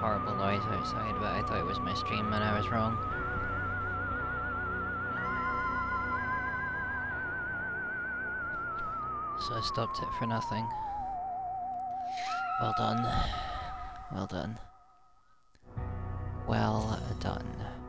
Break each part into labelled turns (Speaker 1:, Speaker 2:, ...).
Speaker 1: horrible noise outside, but I thought it was my stream and I was wrong. So I stopped it for nothing. Well done. Well done. Well done.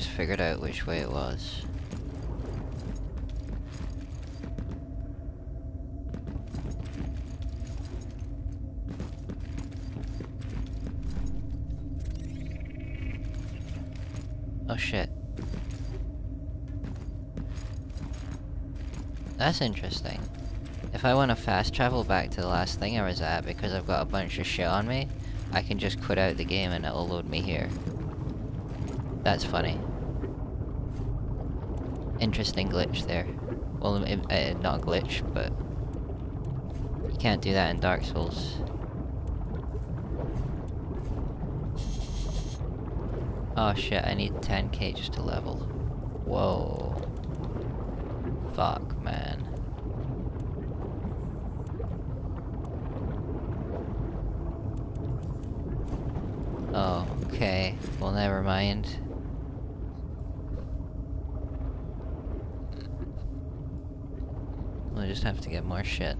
Speaker 1: Just figured out which way it was. Oh shit. That's interesting. If I want to fast travel back to the last thing I was at because I've got a bunch of shit on me, I can just quit out the game and it'll load me here. That's funny. Interesting glitch there. Well, uh, not glitch, but... You can't do that in Dark Souls. Oh shit, I need 10k just to level. Whoa. Fuck, man. Oh, okay. Well, never mind. We'll just have get more shit.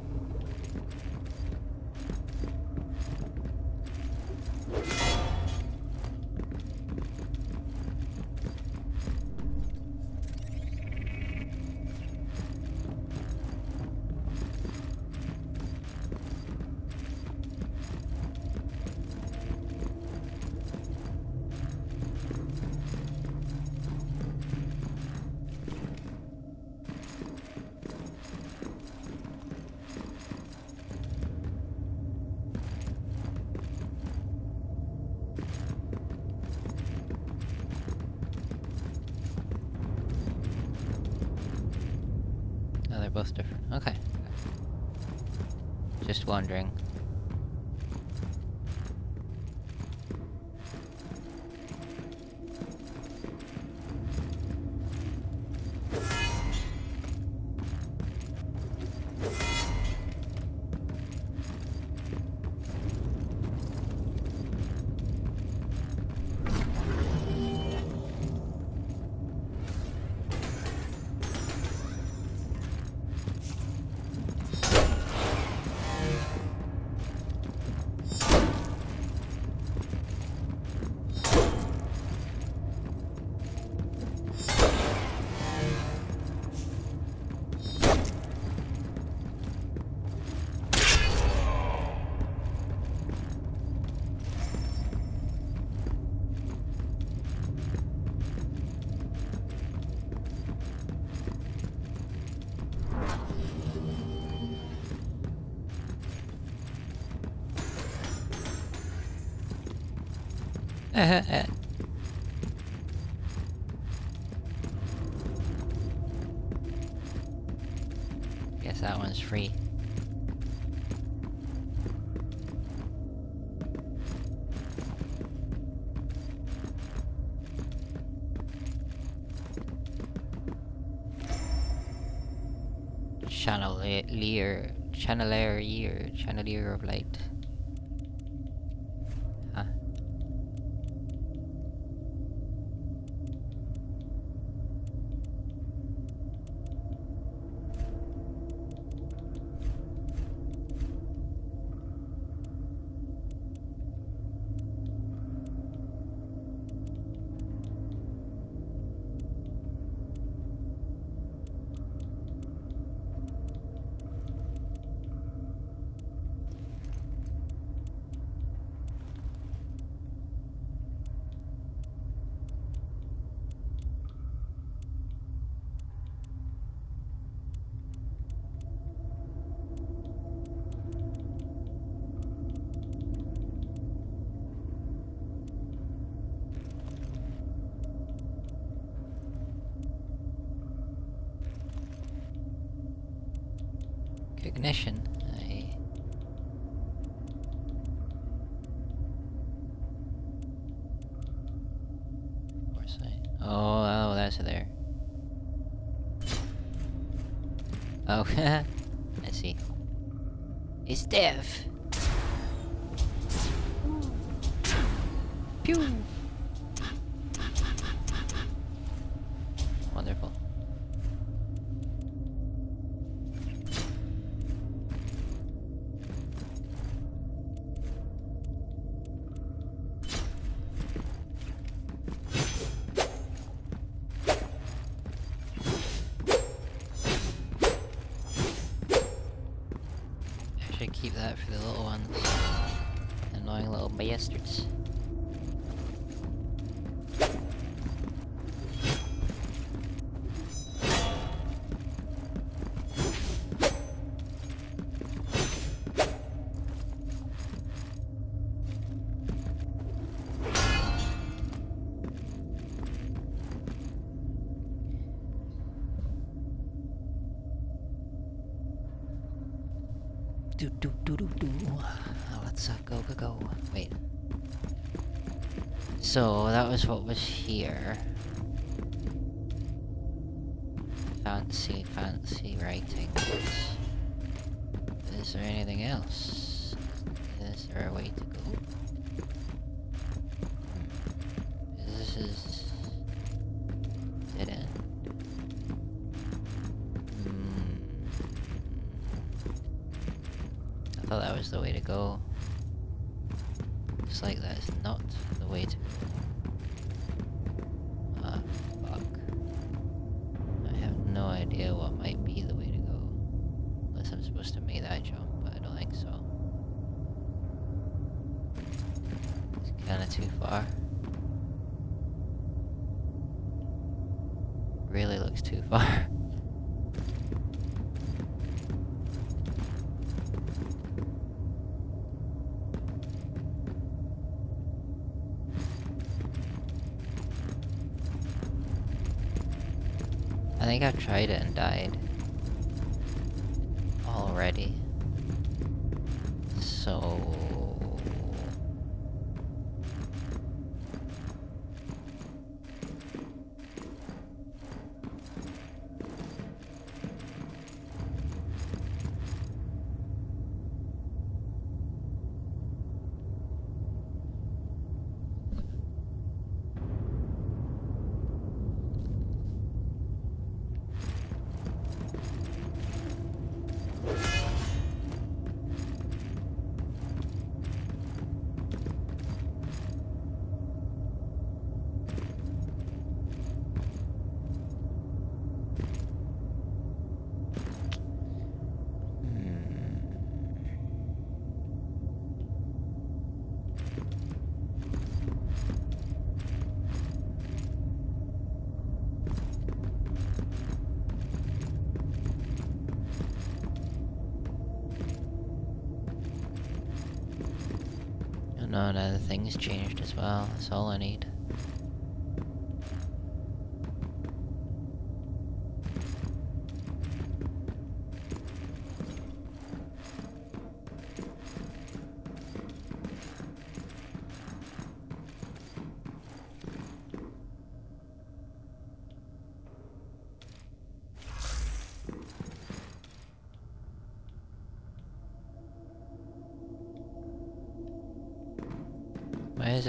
Speaker 1: Guess that one's free. Channeler, Chandelier, chandelier, chandelier of light. was what was here. think I tried it and died. changed as well, that's all I need.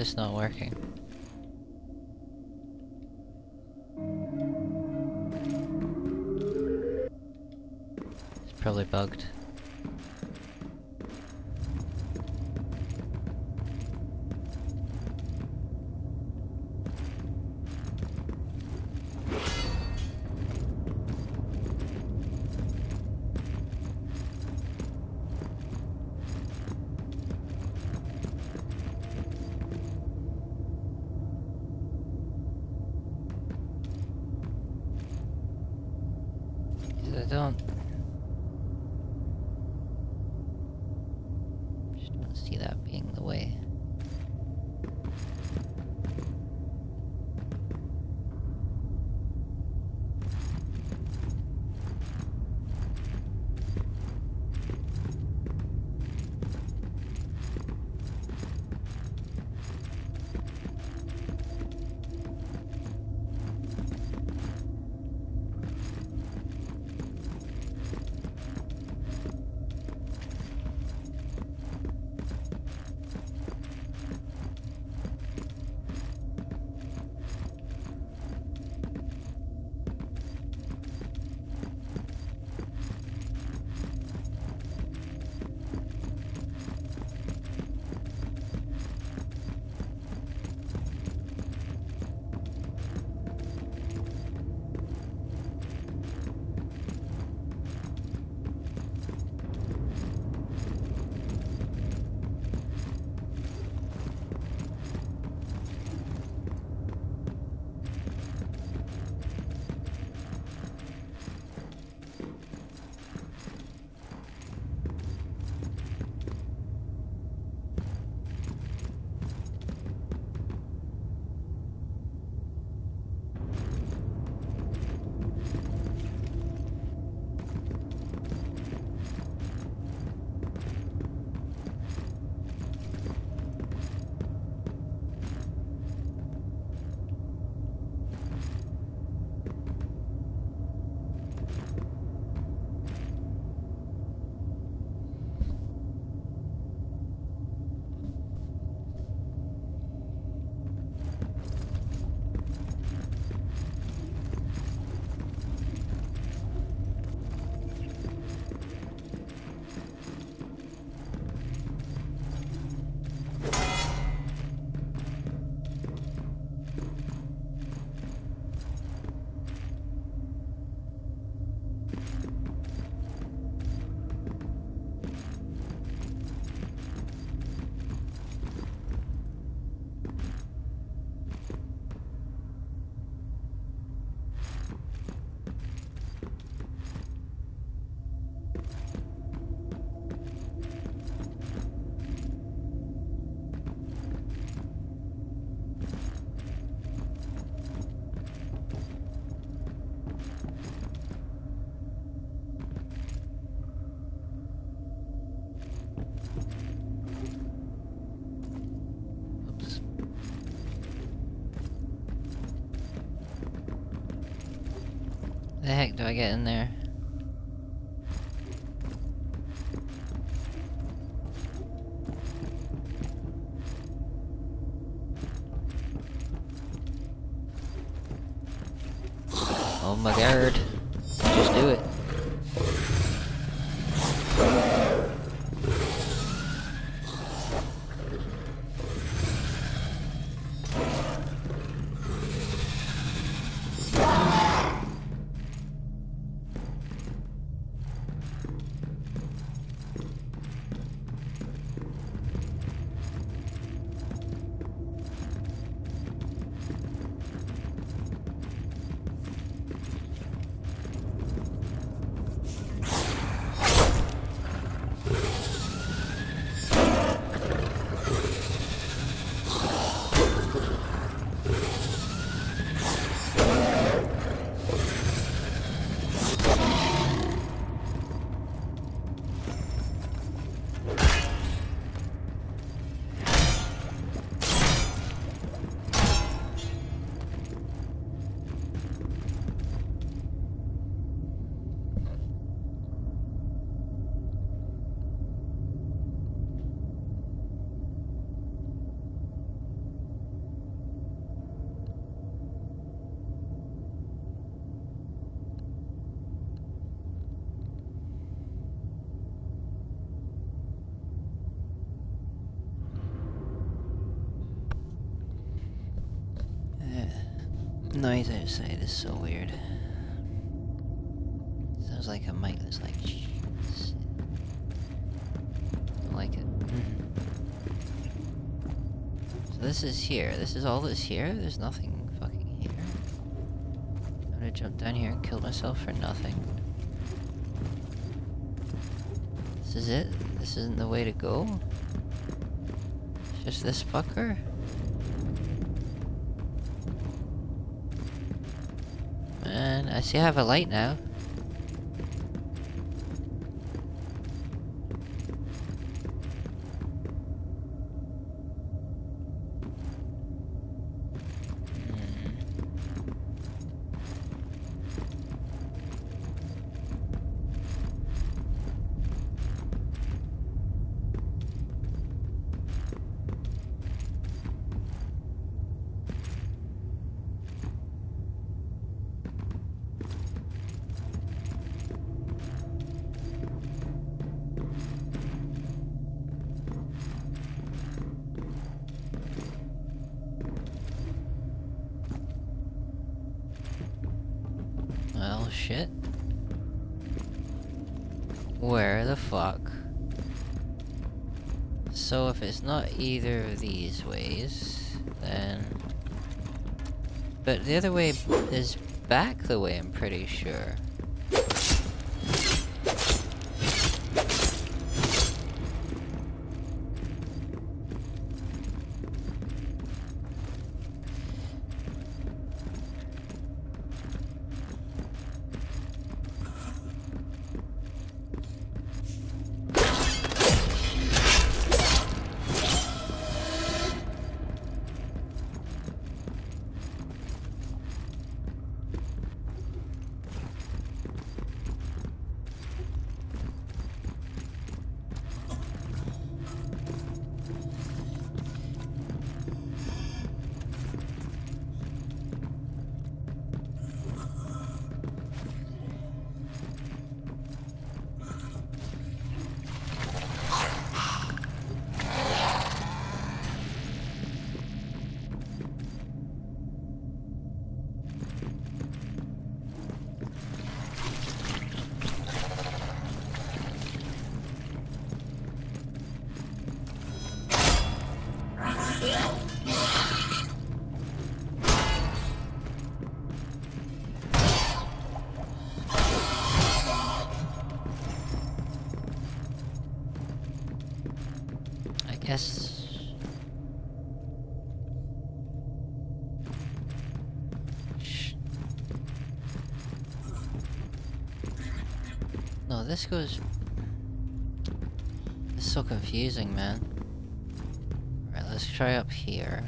Speaker 1: this not working? It's probably bugged. The heck do I get in there? Oh my god. Just do it. Noise outside is so weird. Sounds like a mic that's like. I like it. so this is here. This is all that's here? There's nothing fucking here. I'm gonna jump down here and kill myself for nothing. This is it? This isn't the way to go? It's just this fucker? I see I have a light now. Either of these ways, then... But the other way is back the way, I'm pretty sure. confusing, man. Alright, let's try up here.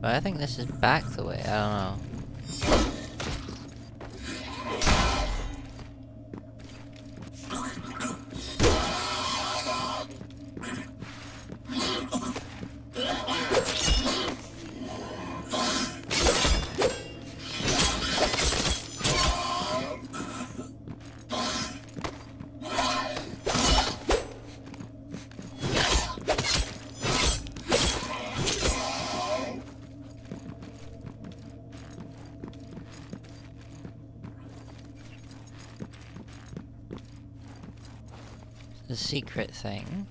Speaker 1: But I think this is back the way, I don't know. Thing.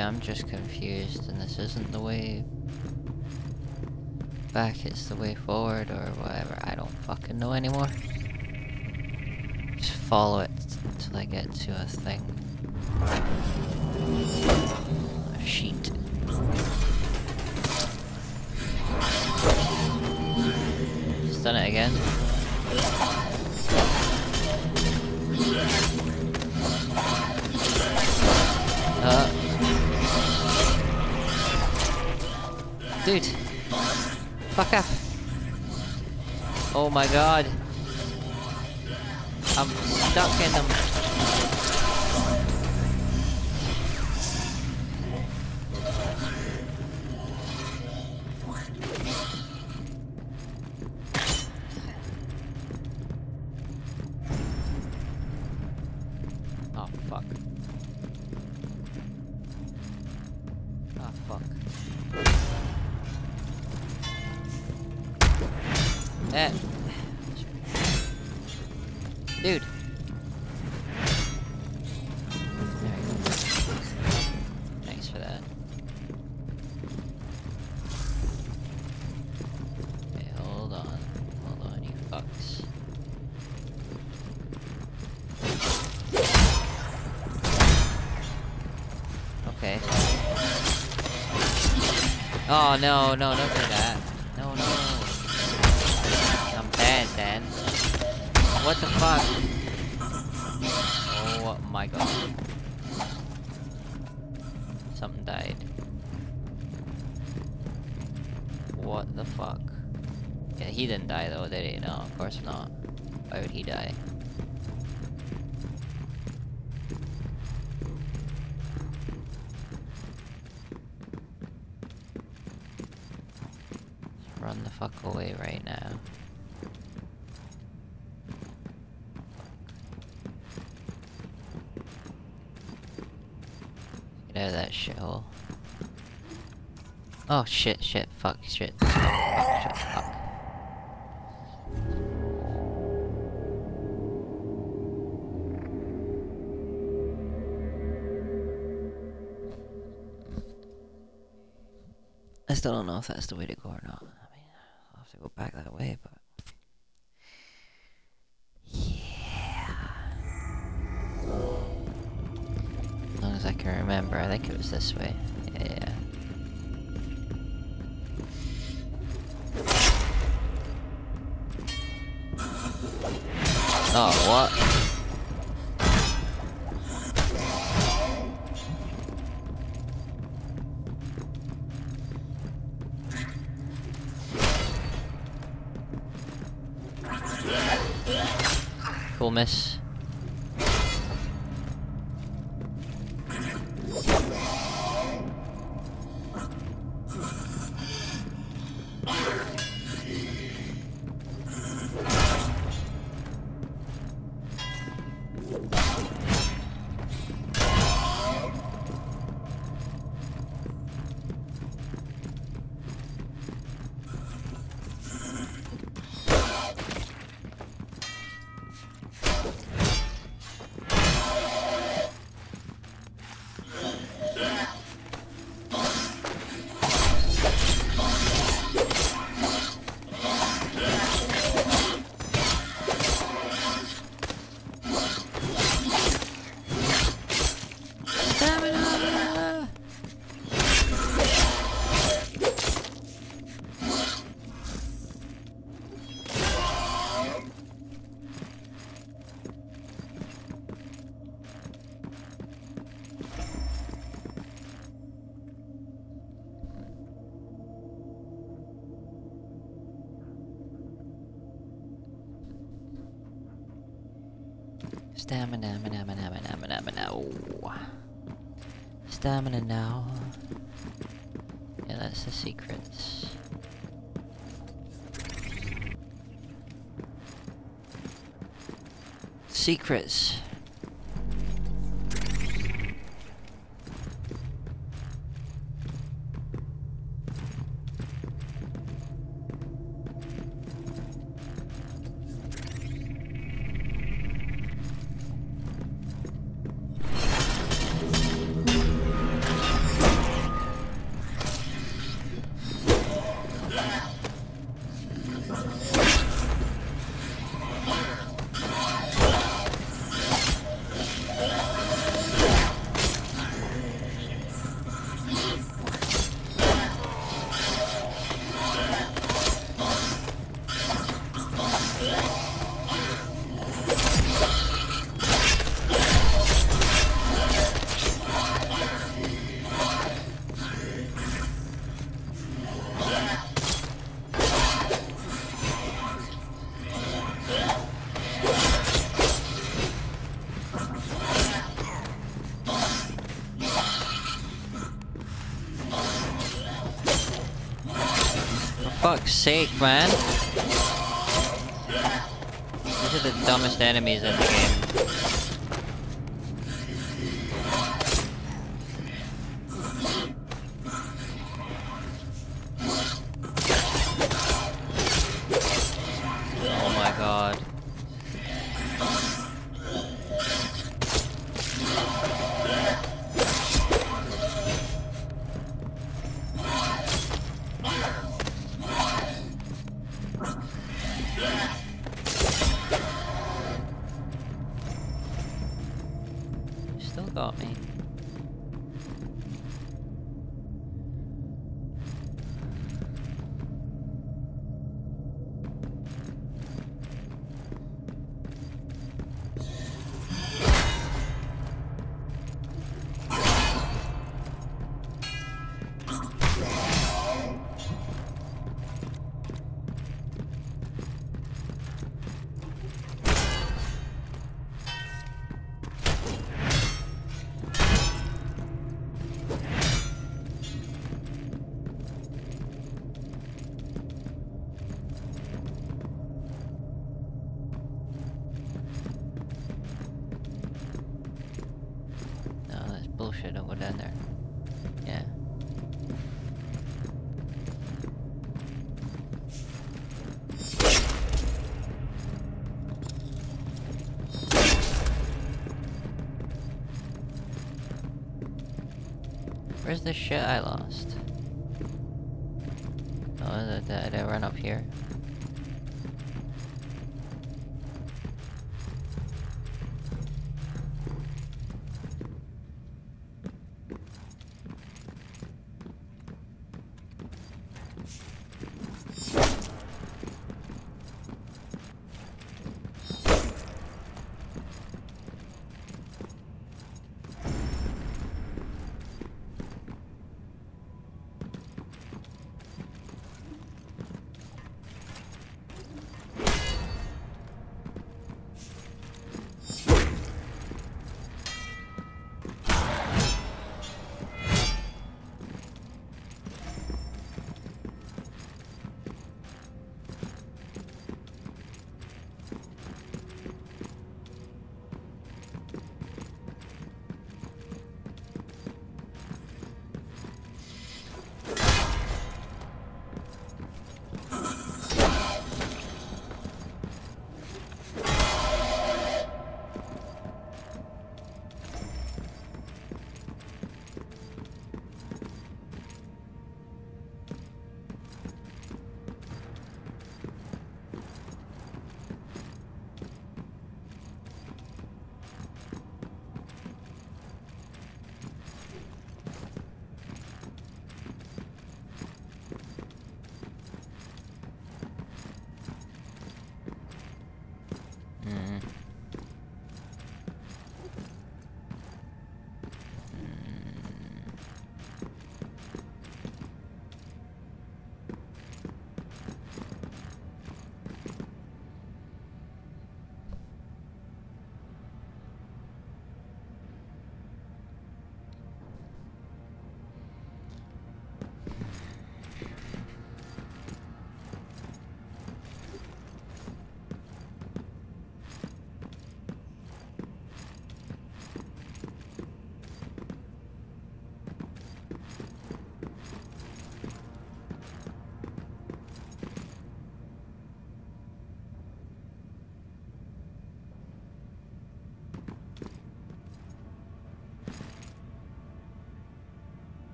Speaker 1: I'm just confused and this isn't the way back, it's the way forward or whatever. I don't fucking know anymore. Just follow it until I get to a thing. Oh my god. I'm stuck in them. Oh no, no, don't do that. Fuck away right now. Get out of that shithole. Oh shit, shit, fuck, shit, fuck, shit, fuck. I still don't know if that's the way to go or not. I mean, I'll have go back that way, but. Yeah. As long as I can remember, I think it was this way. Yeah. yeah. Oh, what? Miss. Secrets. Sake, man. These are the dumbest enemies in the game. Oh my god. Where's the shit I lost? Oh, did, did I run up here?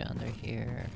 Speaker 1: Under here.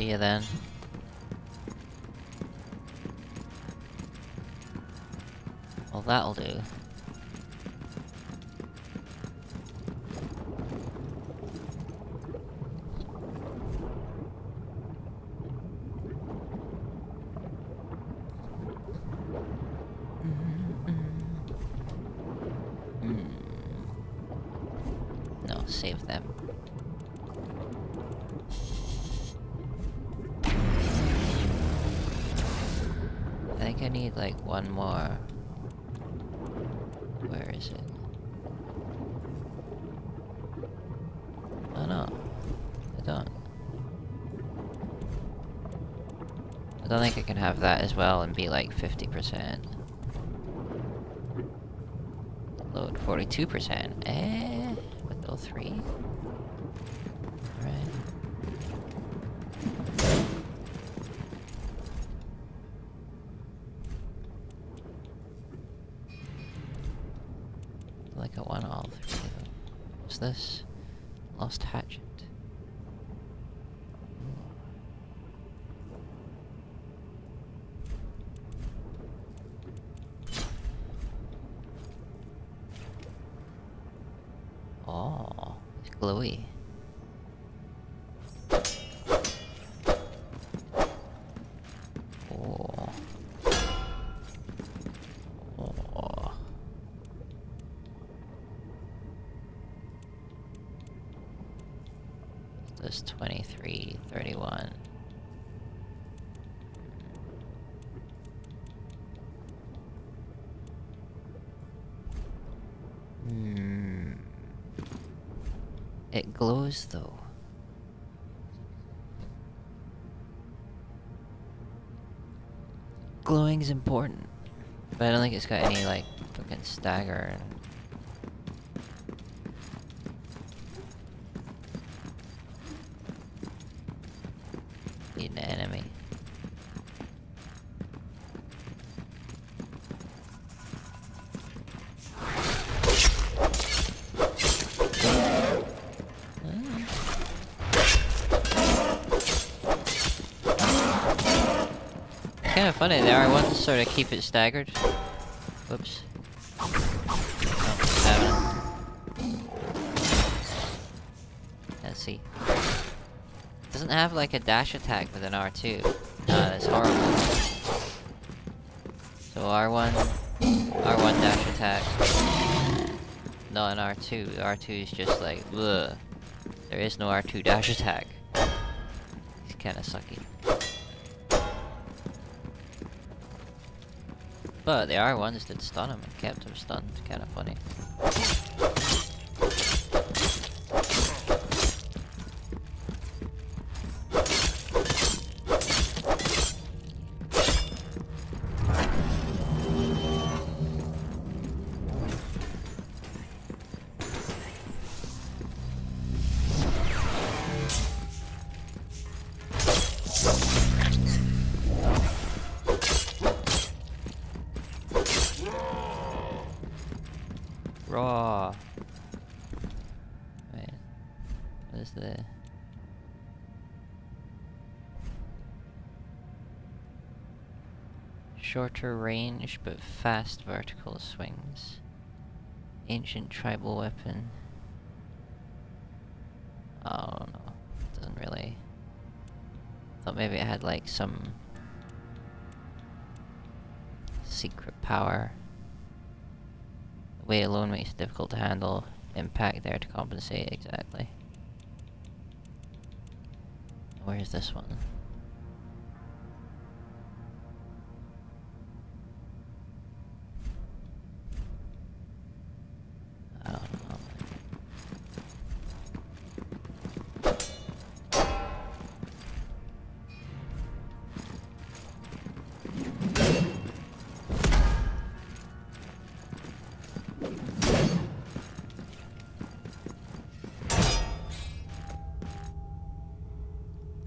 Speaker 1: See you then. Well, that'll do. don't think I can have that as well and be like 50%. Load 42%. Eh? With 03? Glows though. Glowing's important. But I don't think it's got any like fucking stagger Need an enemy. Kind of funny there. I want to sort of keep it staggered. Whoops. Oh. Let's see. Doesn't have like a dash attack with an R2. No, that's horrible. So R1, R1 dash attack. No, an R2. R2 is just like, ugh. There is no R2 dash attack. It's kinda sucky. But the R1s did stun him and kept him stunned. Kinda funny. Shorter range, but fast vertical swings. Ancient tribal weapon. Oh no, doesn't really... Thought maybe it had like some... Secret power. Weight alone makes it difficult to handle. Impact there to compensate, exactly. Where's this one? I don't know.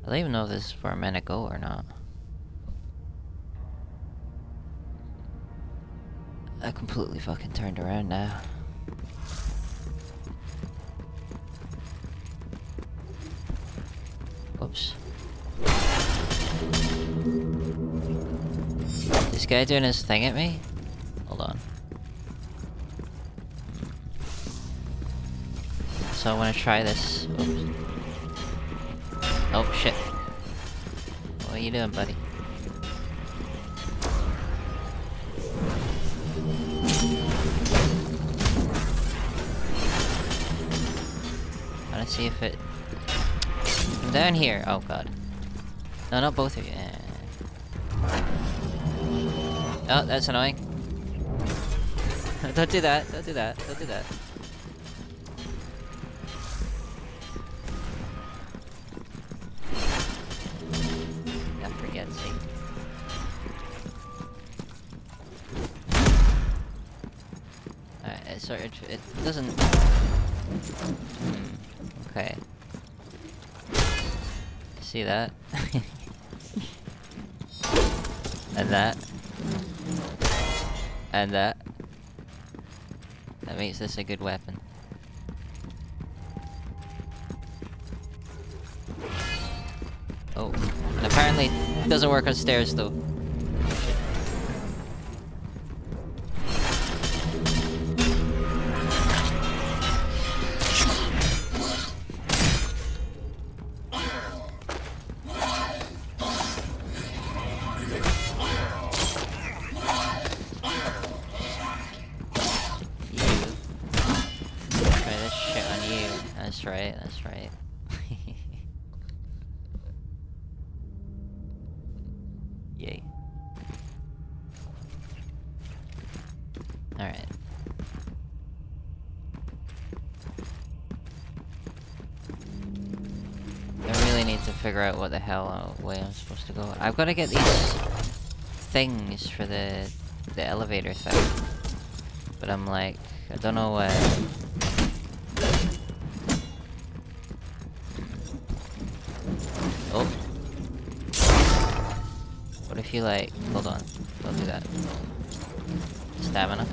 Speaker 1: I don't even know if this is where I'm meant to go or not. I completely fucking turned around now. Guy doing his thing at me? Hold on. Hmm. So I want to try this. Oops. Oh shit. What are you doing, buddy? I wanna see if it... I'm down here! Oh god. No, not both of you. Eh. Oh, that's annoying. don't do that, don't do that, don't do that. Yeah, forget. Alright, it it doesn't... Hmm, okay. See that? and that. And that. That makes this a good weapon. Oh, and apparently it doesn't work on stairs though. I've got to get these things for the the elevator thing. But I'm like, I don't know what. Oh. What if you like, hold on, don't do that. Stamina.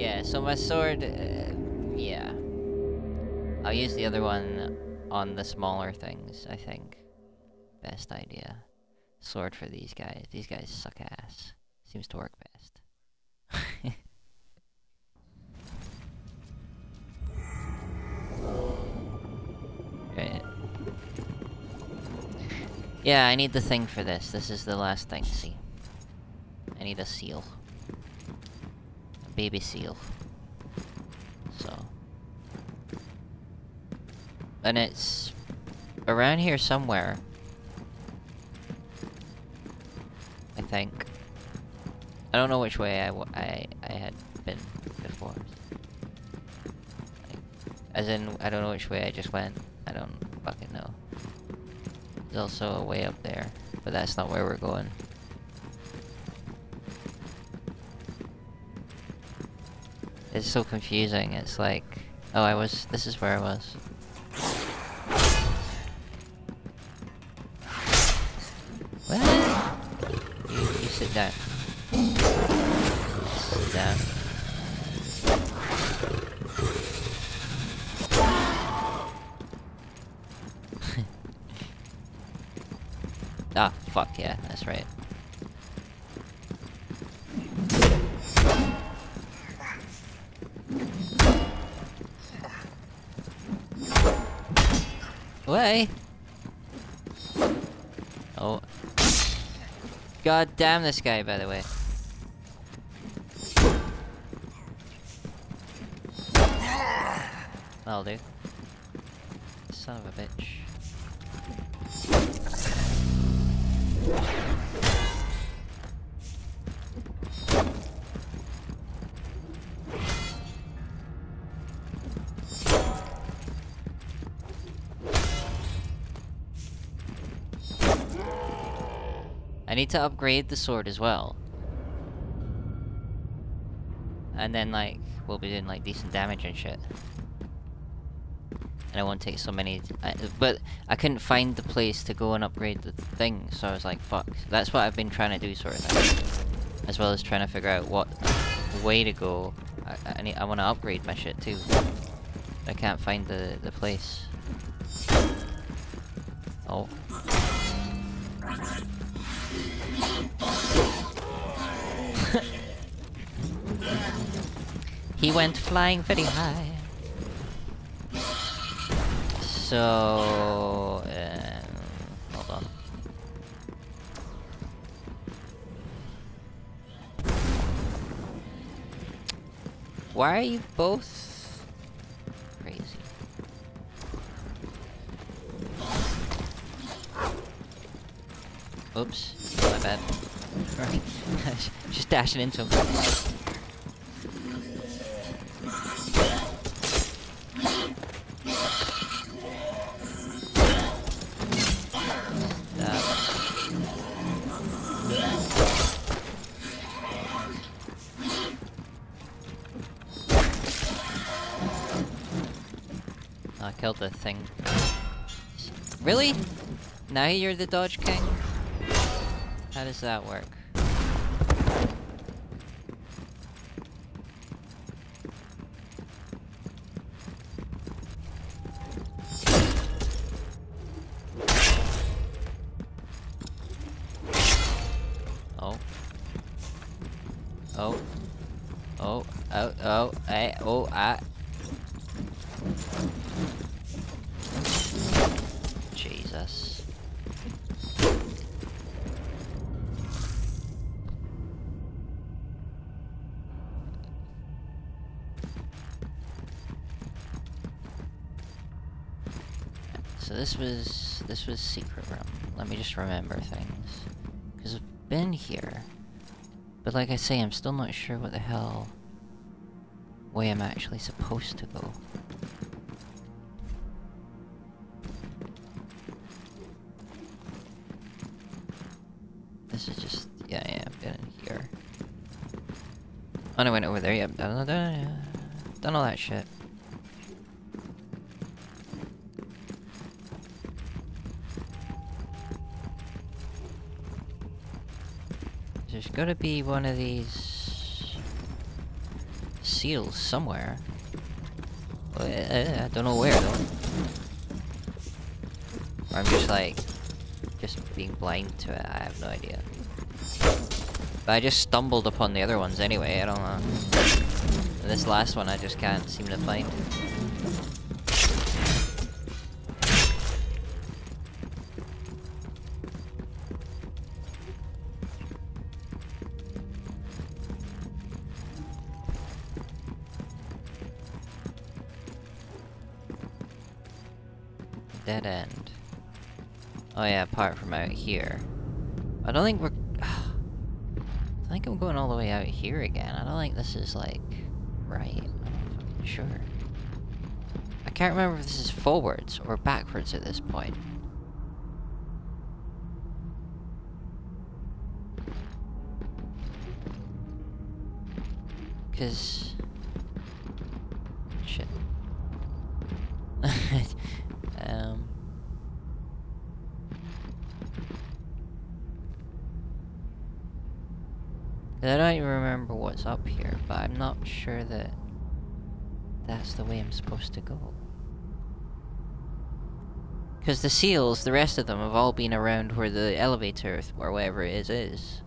Speaker 1: Yeah, so my sword, uh, yeah. I'll use the other one on the smaller things, I think. Best idea. Sword for these guys. These guys suck ass. Seems to work best. right. Yeah, I need the thing for this. This is the last thing, see. I need a seal. Baby seal. So. And it's around here somewhere. I think. I don't know which way I, I, I had been before. As in, I don't know which way I just went. I don't fucking know. There's also a way up there, but that's not where we're going. It's so confusing. It's like, oh, I was, this is where I was. What? You, you sit down. Sit down. ah, fuck yeah, that's right. God damn this guy, by the way. That'll do. Need to upgrade the sword as well. And then, like, we'll be doing, like, decent damage and shit. And I won't take so many... I, but I couldn't find the place to go and upgrade the thing, so I was like, fuck. That's what I've been trying to do, sort of. As well as trying to figure out what way to go. I, I, need, I want to upgrade my shit, too. I can't find the, the place. He went flying very high. So, um, hold on. Why are you both crazy? Oops, my bad. Just dashing into him. Now you're the Dodge King? How does that work? Oh. Oh. Oh. Oh. Oh. Eh. Oh. Ah. Jesus. So this was this was secret room. Let me just remember things. Cause I've been here. But like I say, I'm still not sure what the hell way I'm actually supposed to go. This is just yeah, yeah, I've been in here. Oh, I went over there. Yep, done, done all that shit. There's gotta be one of these seals somewhere. I, don't know where though. I'm just like just being blind to it. I have no idea. But I just stumbled upon the other ones anyway. I don't know. And this last one I just can't seem to find. Dead end. Oh yeah, apart from out here. I don't think we're... I think I'm going all the way out here again. I don't think this is, like, right. I'm sure. I can't remember if this is forwards or backwards at this point. Cause... Shit. um... I don't even remember what's up here, but I'm not sure that that's the way I'm supposed to go. Because the seals, the rest of them, have all been around where the elevator, or wherever it is, is.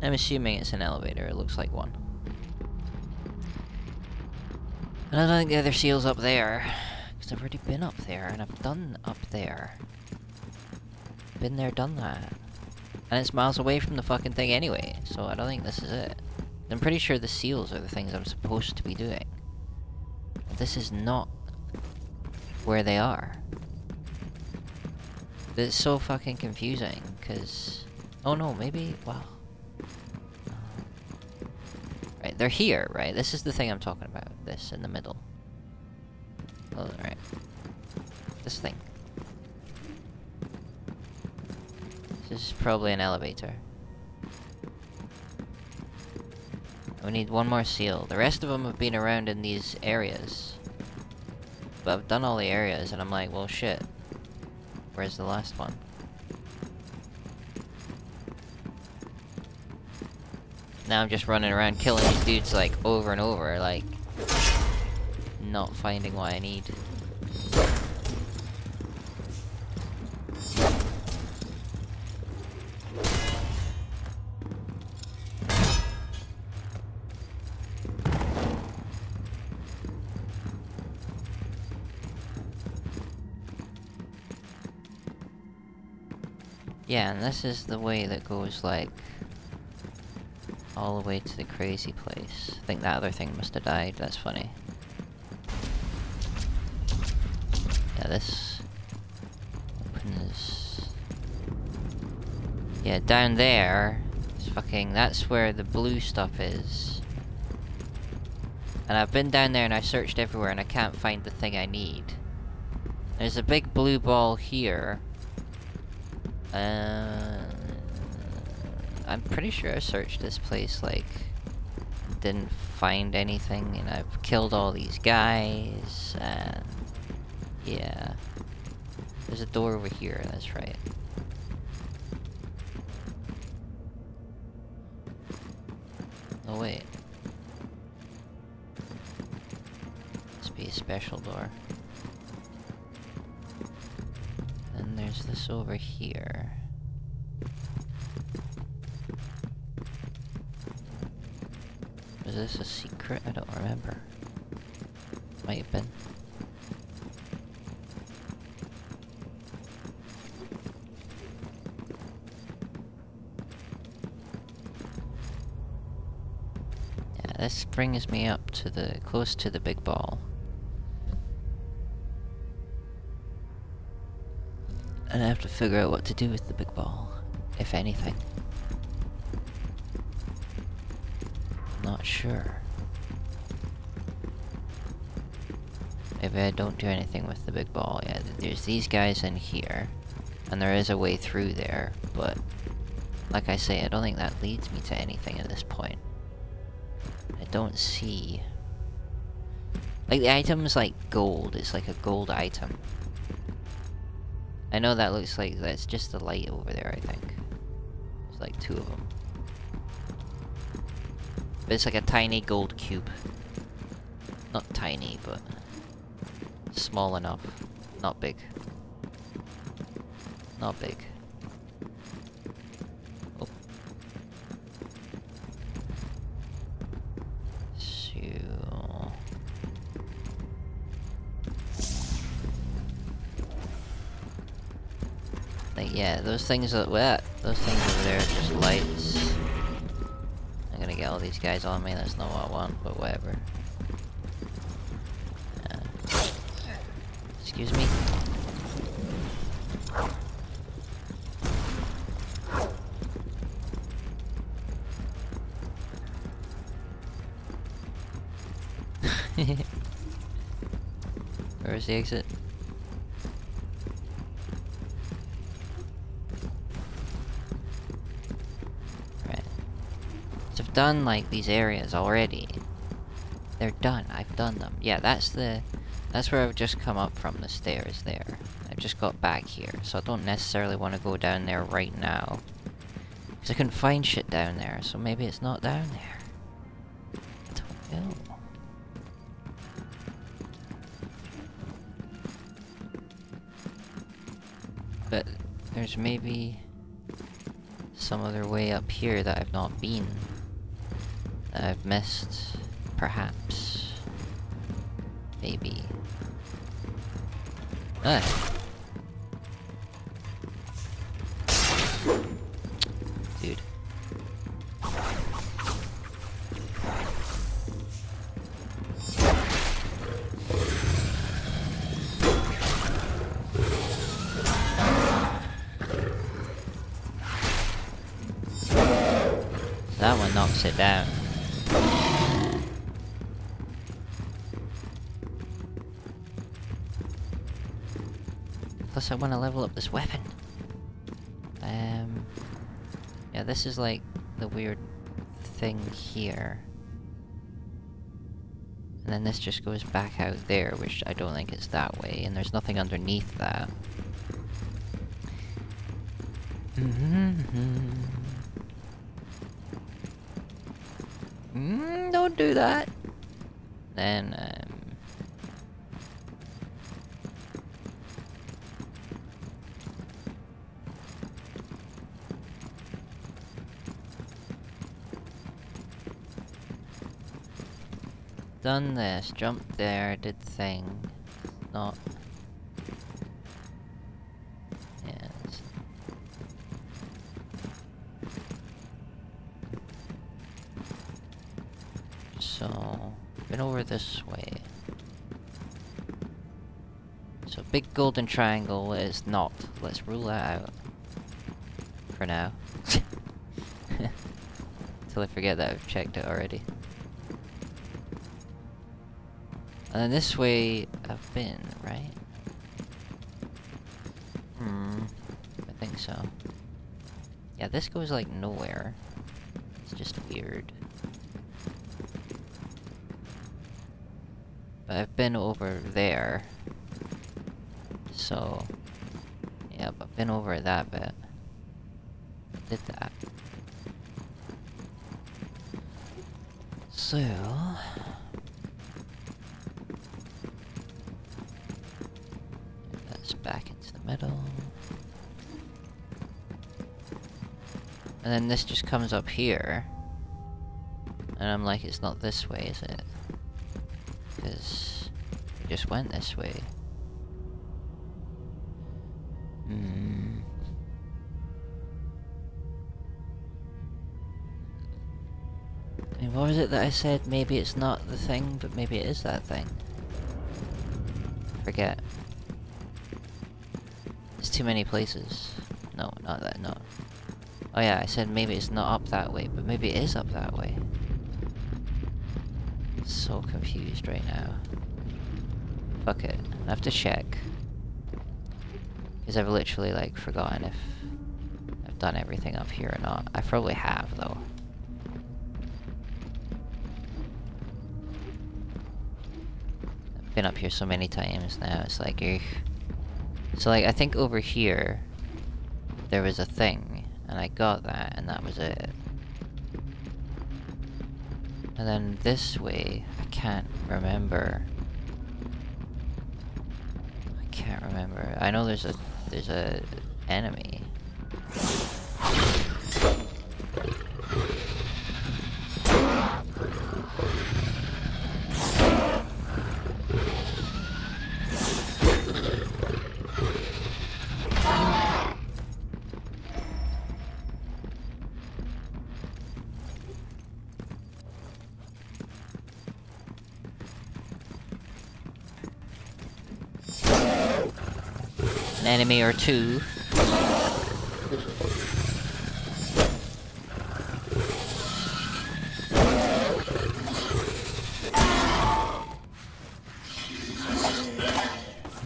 Speaker 1: I'm assuming it's an elevator, it looks like one. And I don't think the other seal's up there. Because I've already been up there, and I've done up there. Been there, done that. And it's miles away from the fucking thing anyway, so I don't think this is it. I'm pretty sure the seals are the things I'm supposed to be doing. This is not where they are. It's so fucking confusing, because... Oh no, maybe... Well... Uh, right, they're here, right? This is the thing I'm talking about. This, in the middle. Oh, right. This thing. This is probably an elevator. We need one more seal. The rest of them have been around in these areas. But I've done all the areas, and I'm like, well, shit. Where's the last one? Now I'm just running around killing these dudes, like, over and over, like... Not finding what I need. And this is the way that goes, like, all the way to the crazy place. I think that other thing must have died, that's funny. Yeah, this opens... Yeah, down there, it's fucking, that's where the blue stuff is. And I've been down there and I searched everywhere and I can't find the thing I need. There's a big blue ball here, uh, I'm pretty sure I searched this place, like, didn't find anything, and I've killed all these guys, and yeah. There's a door over here, that's right. Oh wait. Must be a special door. Over here. Was this a secret? I don't remember. Might have been. Yeah, this brings me up to the close to the big ball. Figure out what to do with the big ball, if anything. not sure. Maybe I don't do anything with the big ball. Yeah, there's these guys in here. And there is a way through there, but... Like I say, I don't think that leads me to anything at this point. I don't see... Like, the item's like gold. It's like a gold item. I know that looks like that's just the light over there, I think. There's like two of them. But it's like a tiny gold cube. Not tiny, but small enough. Not big. Not big. yeah, those things are wet. Those things over there are just lights. I'm gonna get all these guys on me, that's not what I want, but whatever. Excuse me? Where's the exit? Done, like, these areas already. They're done. I've done them. Yeah, that's the... That's where I've just come up from, the stairs there. I've just got back here, so I don't necessarily want to go down there right now. Because I couldn't find shit down there, so maybe it's not down there. I don't know. But there's maybe some other way up here that I've not been. That I've missed, perhaps. Maybe. Ah. Want to level up this weapon. Um, yeah, this is like the weird thing here. And then this just goes back out there, which I don't think is that way, and there's nothing underneath that. Mm, don't do that. Then, um... Done this, jumped there, did thing. Not... So, been over this way. So big golden triangle is not. Let's rule that out. For now. Until I forget that I've checked it already. And then this way I've been, right? Hmm. I think so. Yeah, this goes like nowhere. It's just weird. But I've been over there. So... Yeah, I've been over that bit. This just comes up here. And I'm like, it's not this way, is it? Because it just went this way. Hmm. I mean, what was it that I said? Maybe it's not the thing, but maybe it is that thing. Forget. There's too many places. No, not that, no. Oh yeah, I said maybe it's not up that way, but maybe it is up that way. So confused right now. Fuck it. I have to check. Because I've literally, like, forgotten if I've done everything up here or not. I probably have, though. I've been up here so many times now, it's like. So, like, I think over here, there was a thing, and I got that, and that was it. And then this way, I can't remember. I can't remember. I know there's a there's a enemy. An enemy or two.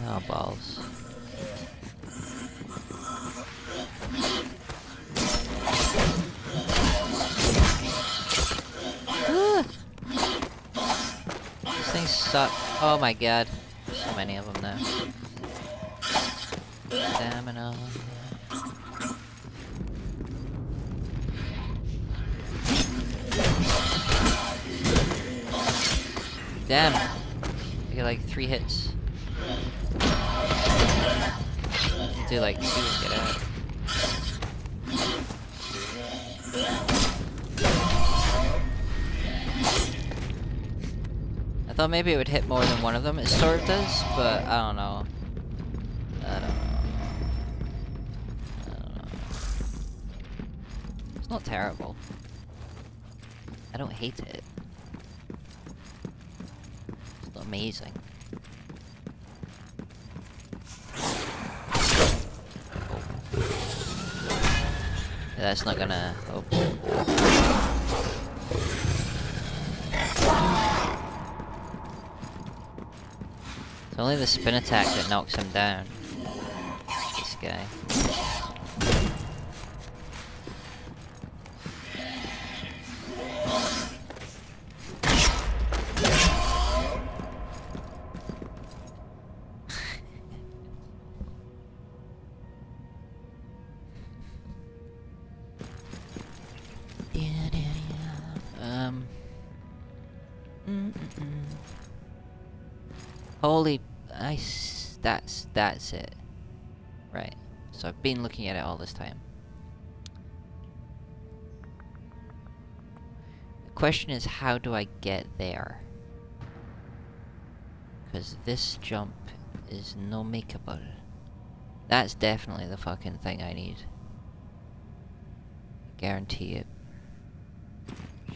Speaker 1: Oh, balls. These things suck. Oh my god. So many of them now stamina. Damn. I get like three hits. Do like two and get out. I thought maybe it would hit more than one of them. It sort of does, but I don't know. Terrible. I don't hate it. It's amazing. Oh. Yeah, that's not gonna. Oh. It's only the spin attack that knocks him down. This guy. That's it. Right. So I've been looking at it all this time. The question is, how do I get there? Because this jump is no makeable. That's definitely the fucking thing I need. Guarantee it.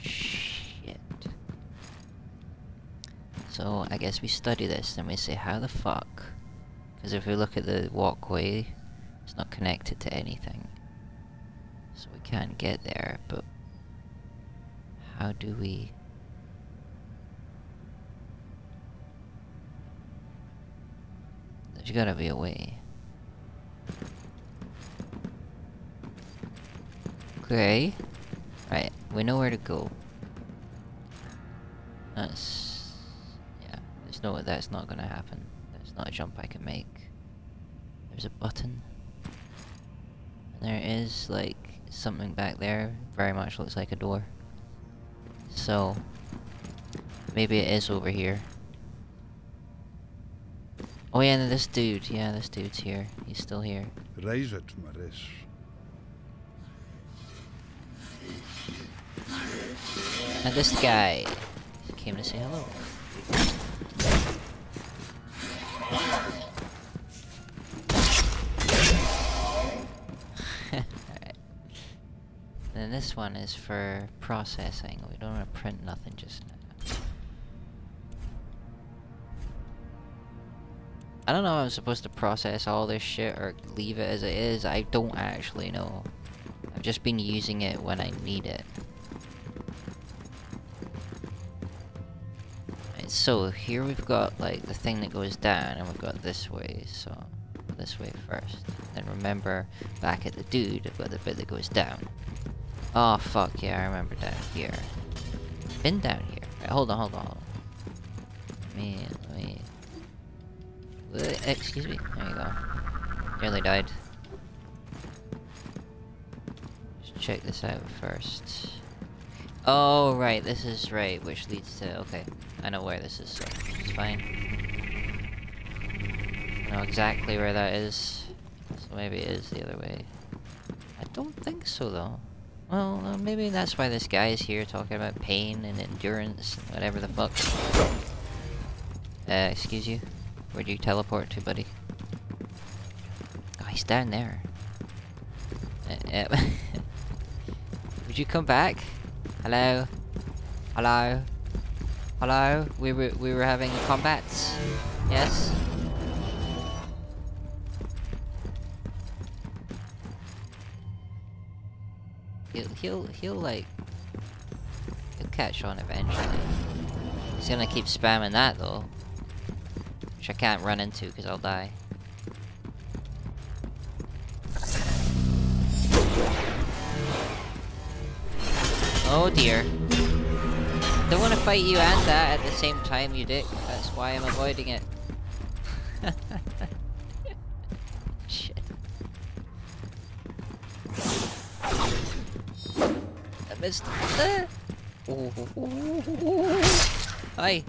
Speaker 1: Shit. So I guess we study this and we say how the fuck because if we look at the walkway it's not connected to anything. So we can't get there but how do we there's gotta be a way. Okay right we know where to go. That's yeah, there's no that's not gonna happen. Not a jump I can make. There's a button. And there is like something back there, very much looks like a door. So maybe it is over here. Oh yeah, and this dude, yeah, this dude's here. He's still here.
Speaker 2: Raise it, Maris.
Speaker 1: And this guy came to say hello. Then this one is for processing. We don't want to print nothing just now. I don't know if I'm supposed to process all this shit or leave it as it is. I don't actually know. I've just been using it when I need it. Right, so here we've got like the thing that goes down and we've got this way, so this way first. Then remember back at the dude, I've got the bit that goes down. Oh fuck yeah, I remember down here. Been down here. Right, hold on, hold on, hold on. Me. Uh, Excuse me, there you go. Nearly died. Just check this out first. Oh, right, this is right, which leads to... Okay, I know where this is, so it's fine. I know exactly where that is. So maybe it is the other way. I don't think so, though. Well, uh, maybe that's why this guy is here talking about pain and endurance and whatever the fuck. Uh, excuse you? Where'd you teleport to, buddy? Oh, he's down there. Uh, uh, Would you come back? Hello? Hello? Hello? We were we were having a? Yes? He'll he'll he'll like he'll catch on eventually. He's gonna keep spamming that though. Which I can't run into because I'll die. Oh dear. Don't want to fight you and that at the same time, you dick. That's why I'm avoiding it. missed. Ah. Ooh, Hi.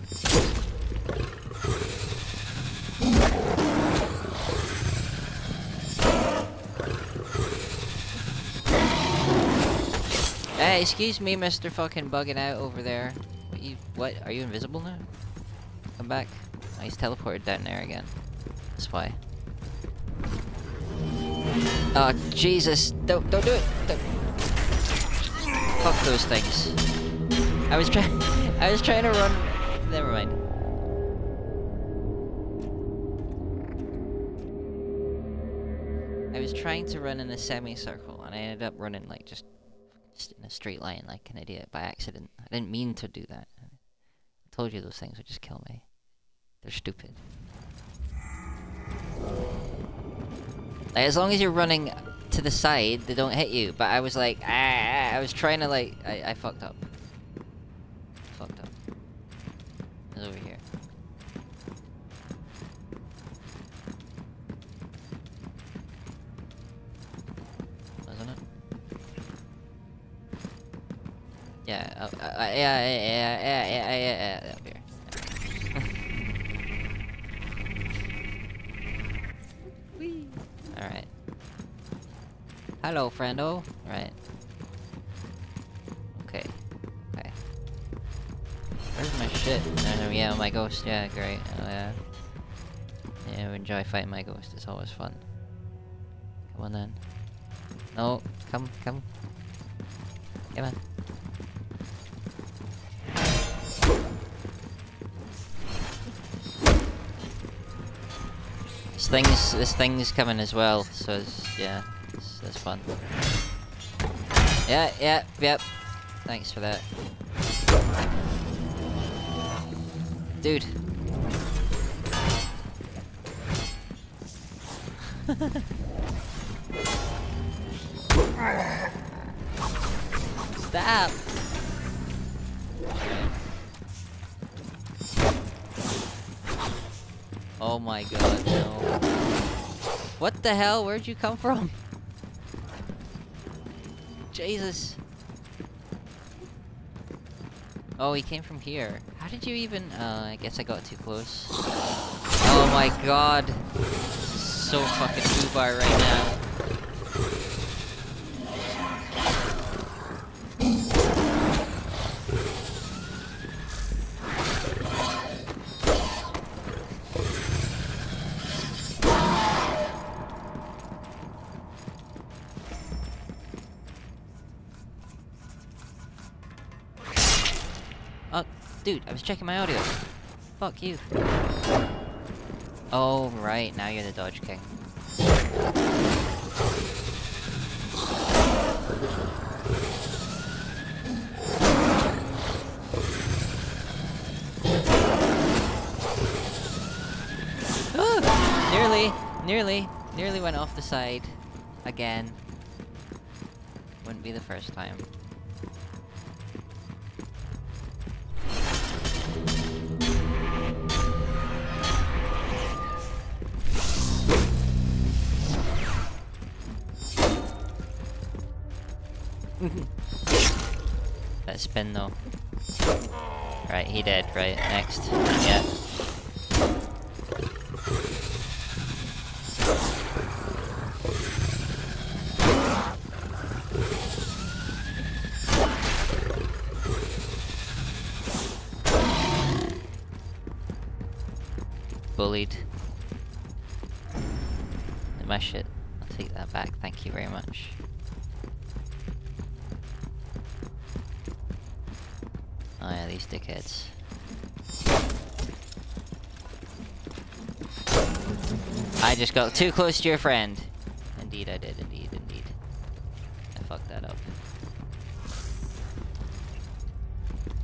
Speaker 1: Hey, excuse me, Mr. Fucking bugging out over there. What, you, what? Are you invisible now? Come back. Oh, he's teleported down there again. That's why. Oh, Jesus. Don't, don't do it. Don't. Fuck those things. I was trying, I was trying to run. Never mind. I was trying to run in a semicircle, and I ended up running like just, just in a straight line like an idiot by accident. I didn't mean to do that. I told you those things would just kill me. They're stupid. Like, as long as you're running to the side, they don't hit you. But I was like, ah, I was trying to like, I, I fucked up. Fucked up. It's over here. Wasn't it? Yeah, uh, uh, yeah, yeah, yeah, yeah, yeah, yeah, yeah, up here. Alright. Hello, friendo. Right. Okay. Okay. Where's my shit? No, yeah, my ghost. Yeah, great. Oh, yeah. Yeah, enjoy fighting my ghost. It's always fun. Come on then. No, come, come. Come on. This thing's this thing's coming as well, so yeah, that's fun. Yeah, yeah, yep. Thanks for that, dude. Stop! Oh my god, no. What the hell? Where'd you come from? Jesus. Oh, he came from here. How did you even... Uh, I guess I got too close. Oh my god. So fucking foobar right now. Dude, I was checking my audio. Fuck you. Oh, right, now you're the Dodge King. Nearly, nearly, nearly went off the side. Again. Wouldn't be the first time. That spin though. Right, he dead, right? Next. Yeah. Bullied. My shit. I'll take that back, thank you very much. Oh yeah, these dickheads. I just got too close to your friend. Indeed I did, indeed, indeed. I fucked that up.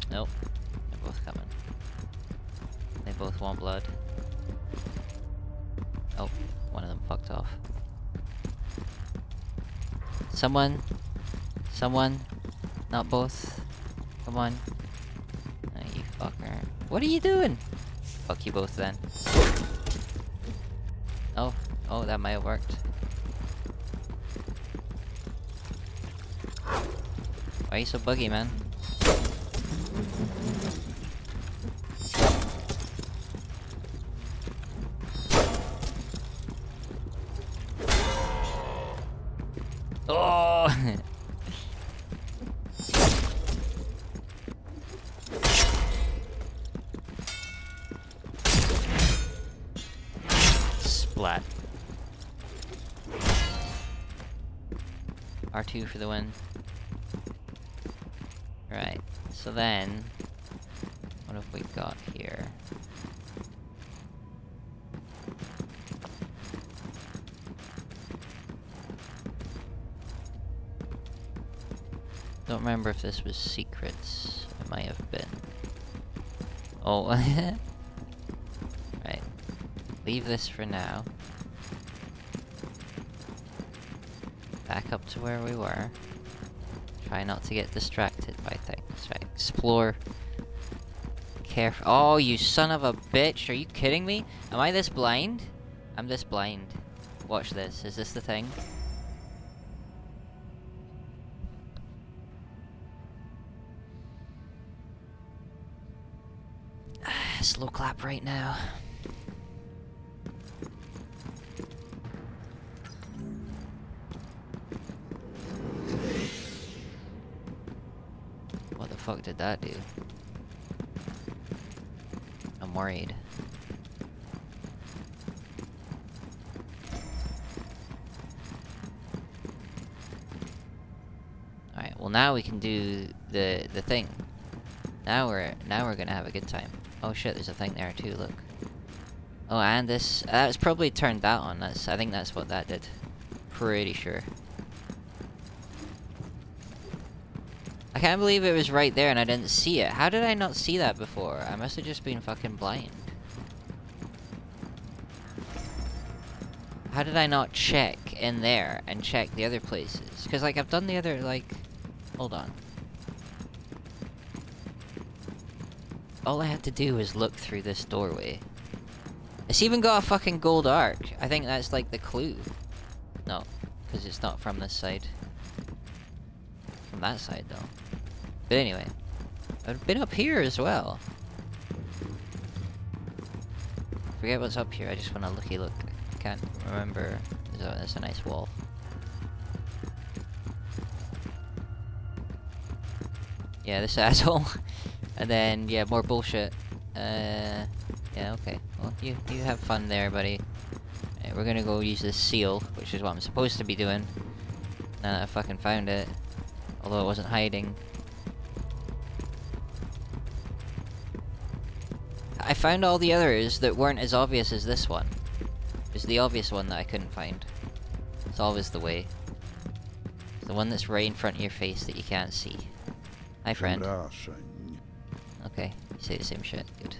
Speaker 1: Nope. They're both coming. They both want blood. Oh, one of them fucked off. Someone. Someone. Not both. Come on. Ah, you fucker. What are you doing? Fuck you both then. That might have worked. Why are you so buggy, man? R2 for the win. Right, so then... What have we got here? Don't remember if this was secrets. It might have been. Oh, right. Leave this for now. Back up to where we were. Try not to get distracted by things. Right, explore. Careful. Oh, you son of a bitch! Are you kidding me? Am I this blind? I'm this blind. Watch this. Is this the thing? Slow clap right now. Fuck did that do? I'm worried. Alright, well now we can do the the thing. Now we're now we're gonna have a good time. Oh shit, there's a thing there too, look. Oh, and this... That was probably turned that on. That's, I think that's what that did. Pretty sure. I can't believe it was right there and I didn't see it. How did I not see that before? I must have just been fucking blind. How did I not check in there and check the other places? Because, like, I've done the other, like... Hold on. all I had to do was look through this doorway. It's even got a fucking gold arc. I think that's like the clue. No, because it's not from this side. From that side though. But anyway, I've been up here as well. Forget what's up here, I just want a looky look. Can't remember. There's a, a nice wall. Yeah, this asshole. And then, yeah, more bullshit. Uh, yeah, okay. Well, you, you have fun there, buddy. Right, we're gonna go use this seal, which is what I'm supposed to be doing. Now that I fucking found it. Although it wasn't hiding. I found all the others that weren't as obvious as this one. It's the obvious one that I couldn't find. It's always the way. It's the one that's right in front of your face that you can't see. Hi, friend. Okay, you say the same shit. Good.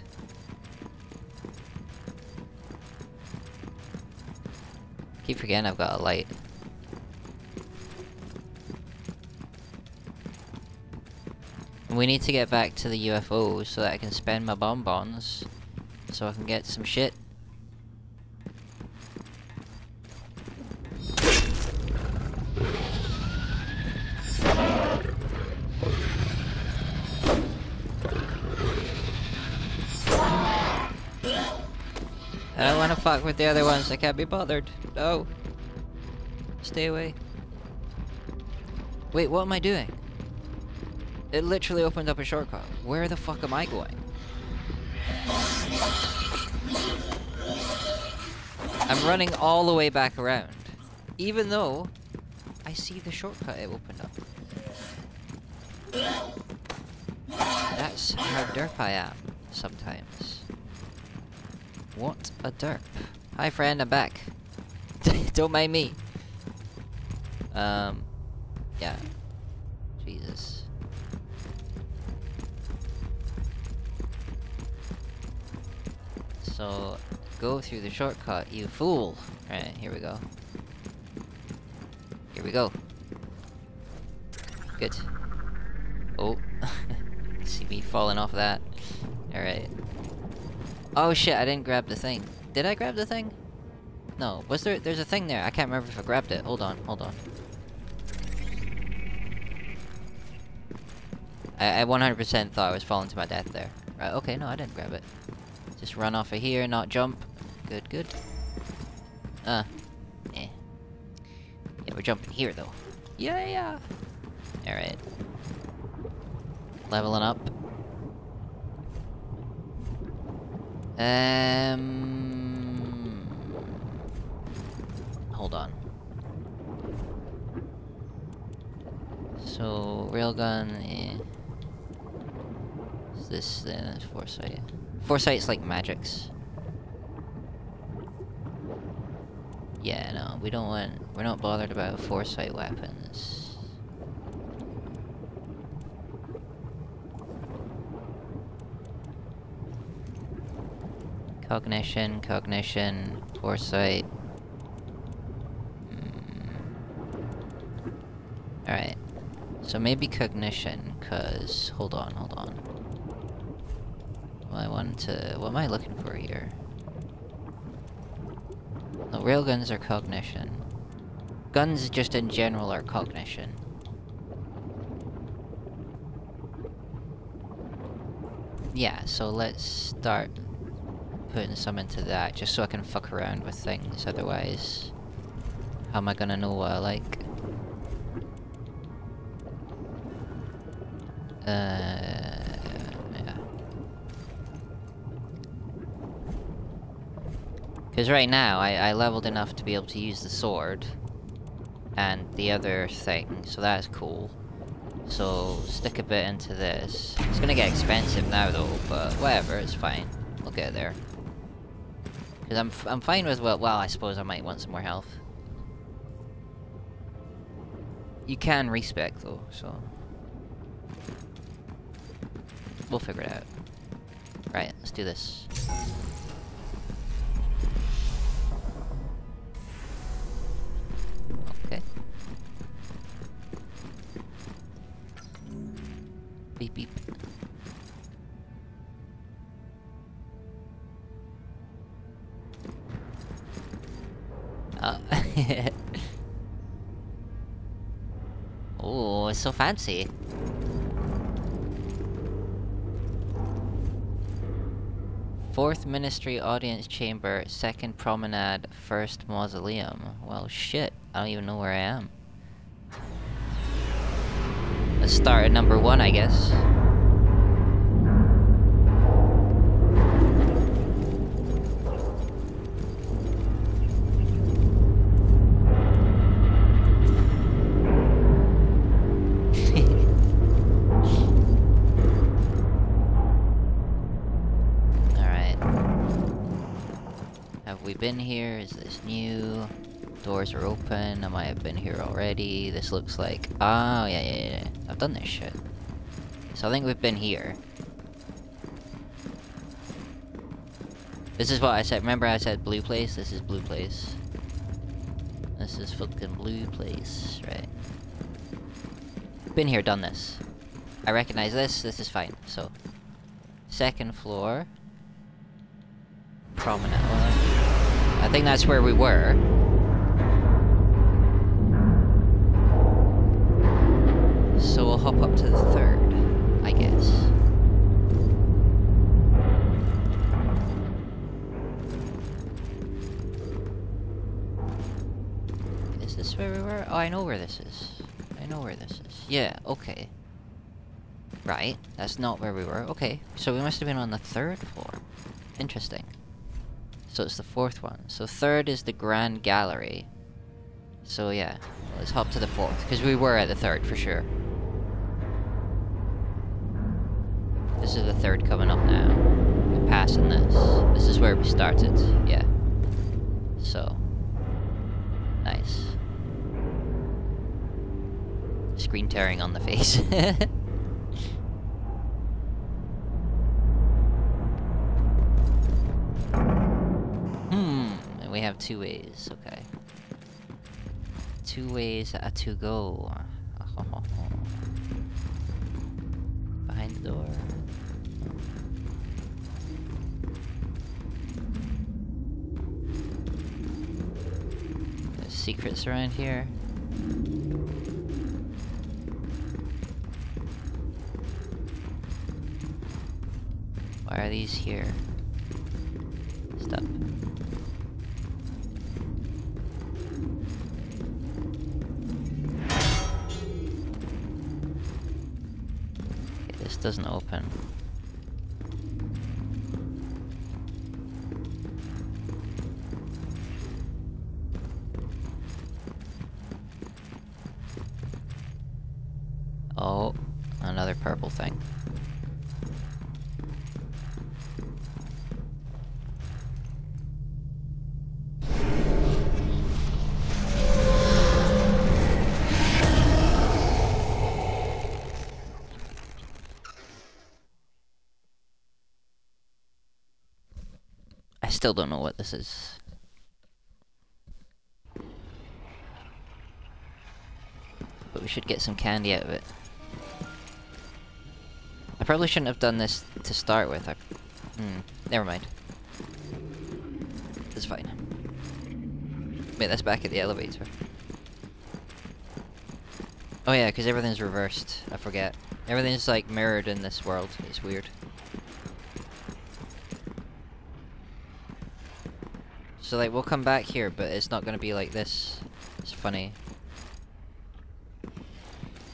Speaker 1: Keep forgetting I've got a light. We need to get back to the UFO so that I can spend my bonbons so I can get some shit I don't want to fuck with the other ones. I can't be bothered. No. Stay away. Wait, what am I doing? It literally opened up a shortcut. Where the fuck am I going? I'm running all the way back around. Even though I see the shortcut it opened up. That's how derp I am sometimes. What a derp. Hi friend, I'm back. Don't mind me. Um, yeah. Jesus. So, go through the shortcut, you fool. Alright, here we go. Here we go. Good. Oh. See me falling off that. Alright. Oh shit, I didn't grab the thing. Did I grab the thing? No. Was there- there's a thing there. I can't remember if I grabbed it. Hold on, hold on. I 100% thought I was falling to my death there. Right, okay, no, I didn't grab it. Just run off of here, not jump. Good, good. Uh. Eh. Yeah, we're jumping here, though. Yeah, yeah! Alright. Leveling up. Um, hold on. So, railgun, eh. Is this then foresight? Foresight's like magics. Yeah, no, we don't want. We're not bothered about foresight weapons. Cognition, cognition, foresight. Mm. Alright. So maybe cognition, cause hold on, hold on. I want to what am I looking for here? No, railguns are cognition. Guns just in general are cognition. Yeah, so let's start putting some into that, just so I can fuck around with things, otherwise... How am I gonna know what I like? Because right now, I, I leveled enough to be able to use the sword. And the other thing, so that's cool. So, stick a bit into this. It's gonna get expensive now though, but whatever, it's fine. We'll get there. Because I'm, I'm fine with, well, well, I suppose I might want some more health. You can respec though, so... We'll figure it out. Right, let's do this. Fancy. Fourth Ministry Audience Chamber, Second Promenade, First Mausoleum. Well, shit. I don't even know where I am. Let's start at number one, I guess. Doors are open. I might have been here already. This looks like... Oh, yeah, yeah, yeah. I've done this shit. So I think we've been here. This is what I said. Remember I said blue place? This is blue place. This is fucking blue place, right? Been here, done this. I recognize this, this is fine, so. Second floor. Promenade. I think that's where we were. Yeah, okay. Right, that's not where we were. Okay, so we must have been on the third floor. Interesting. So it's the fourth one. So third is the Grand Gallery. So yeah, let's hop to the fourth, because we were at the third for sure. This is the third coming up now. We're passing this. This is where we started, yeah. So. Nice. Screen tearing on the face. hmm, and we have two ways, okay. Two ways uh, to go. Behind the door. There's secrets around here. Why are these here? Stop. Okay, this doesn't open. Still don't know what this is. But we should get some candy out of it. I probably shouldn't have done this to start with. I, hmm, never mind. It's fine. Wait, that's back at the elevator. Oh yeah, because everything's reversed. I forget. Everything's like mirrored in this world. It's weird. So like, we'll come back here, but it's not gonna be like this. It's funny.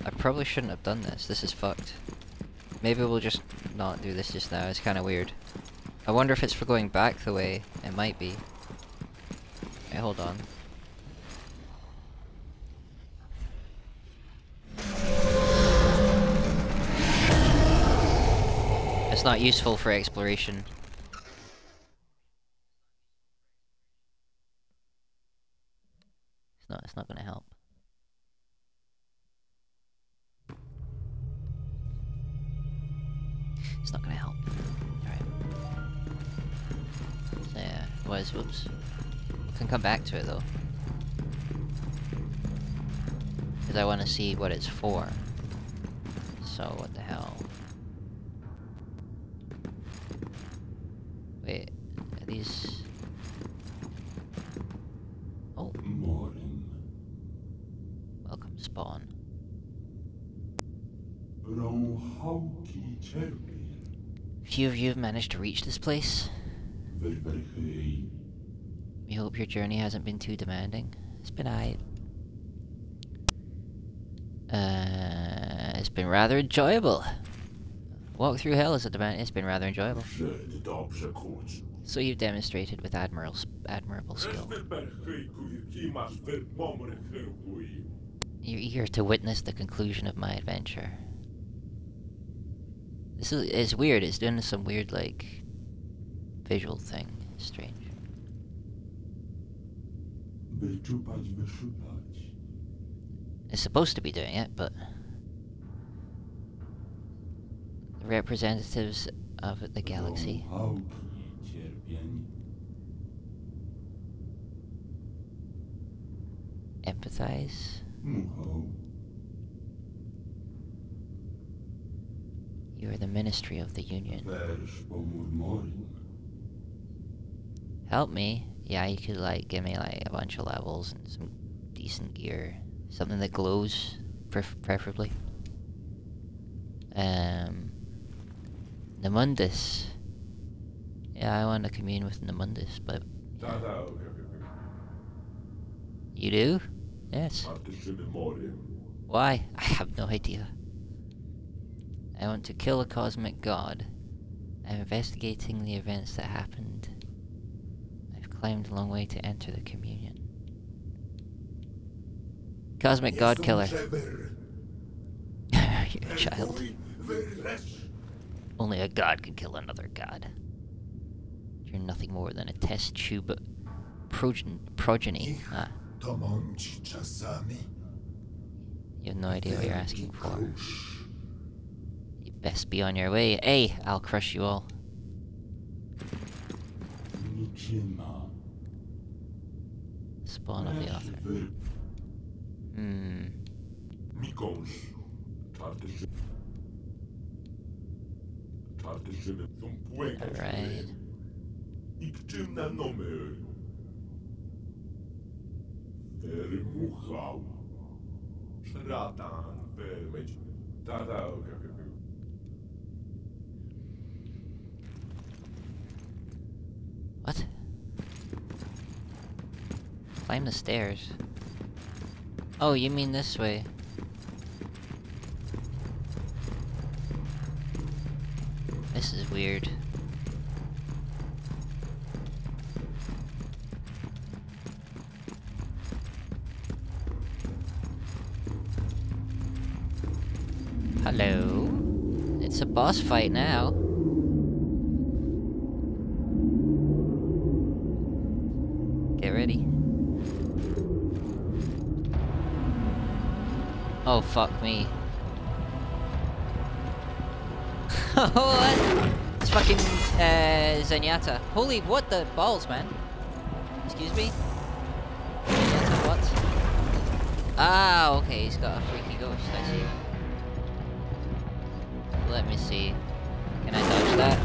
Speaker 1: I probably shouldn't have done this. This is fucked. Maybe we'll just not do this just now. It's kind of weird. I wonder if it's for going back the way. It might be. Hey, hold on. It's not useful for exploration. What it's for. So what the hell? Wait, are these... Oh,
Speaker 2: Morning.
Speaker 1: welcome to spawn.
Speaker 2: rą hałki cierpi,
Speaker 1: Few of you have managed to reach this place. We hope your journey hasn't been too demanding. It's been aight. Uh, it's been rather enjoyable. Walk through hell is a demand. It's been rather enjoyable. So you've demonstrated with admiral, admirable skill. You're eager to witness the conclusion of my adventure. This is it's weird. It's doing some weird like visual thing. Strange. It's supposed to be doing it, but representatives of the galaxy.
Speaker 2: Rą hałki cierpień,
Speaker 1: Empathize. You are the ministry of the Union.
Speaker 2: wers pomór morin.
Speaker 1: Help me. Yeah, you could like give me like a bunch of levels and some decent gear, something that glows, pref preferably. Um, Namundus. Yeah, I want to commune with Namundus, but
Speaker 2: Tata,
Speaker 1: you do? Yes. Why? I have no idea. I want to kill a cosmic god. I'm investigating the events that happened. I've climbed a long way to enter the communion. Cosmic god killer. You're a child. Only a god can kill another god. You're nothing more than a test tube progen progeny. Ah,
Speaker 3: To mąci czasami.
Speaker 1: you have no idea what you're asking for. You best be on your way. Hey, I'll crush you all. Spawn of the author. Hmm. Alright.
Speaker 2: Nikczymne numer. Wymuchał. Szratan wymyć. Tata,
Speaker 1: What? Climb the stairs. Oh, you mean this way. This is weird. Hello? It's a boss fight now. Get ready. Oh, fuck me. It's fucking, uh, Zenyatta. Holy, what the balls, man? Excuse me? Zenyatta, what? Ah, okay, he's got a freaky ghost, I see. Let me see. Can I dodge that?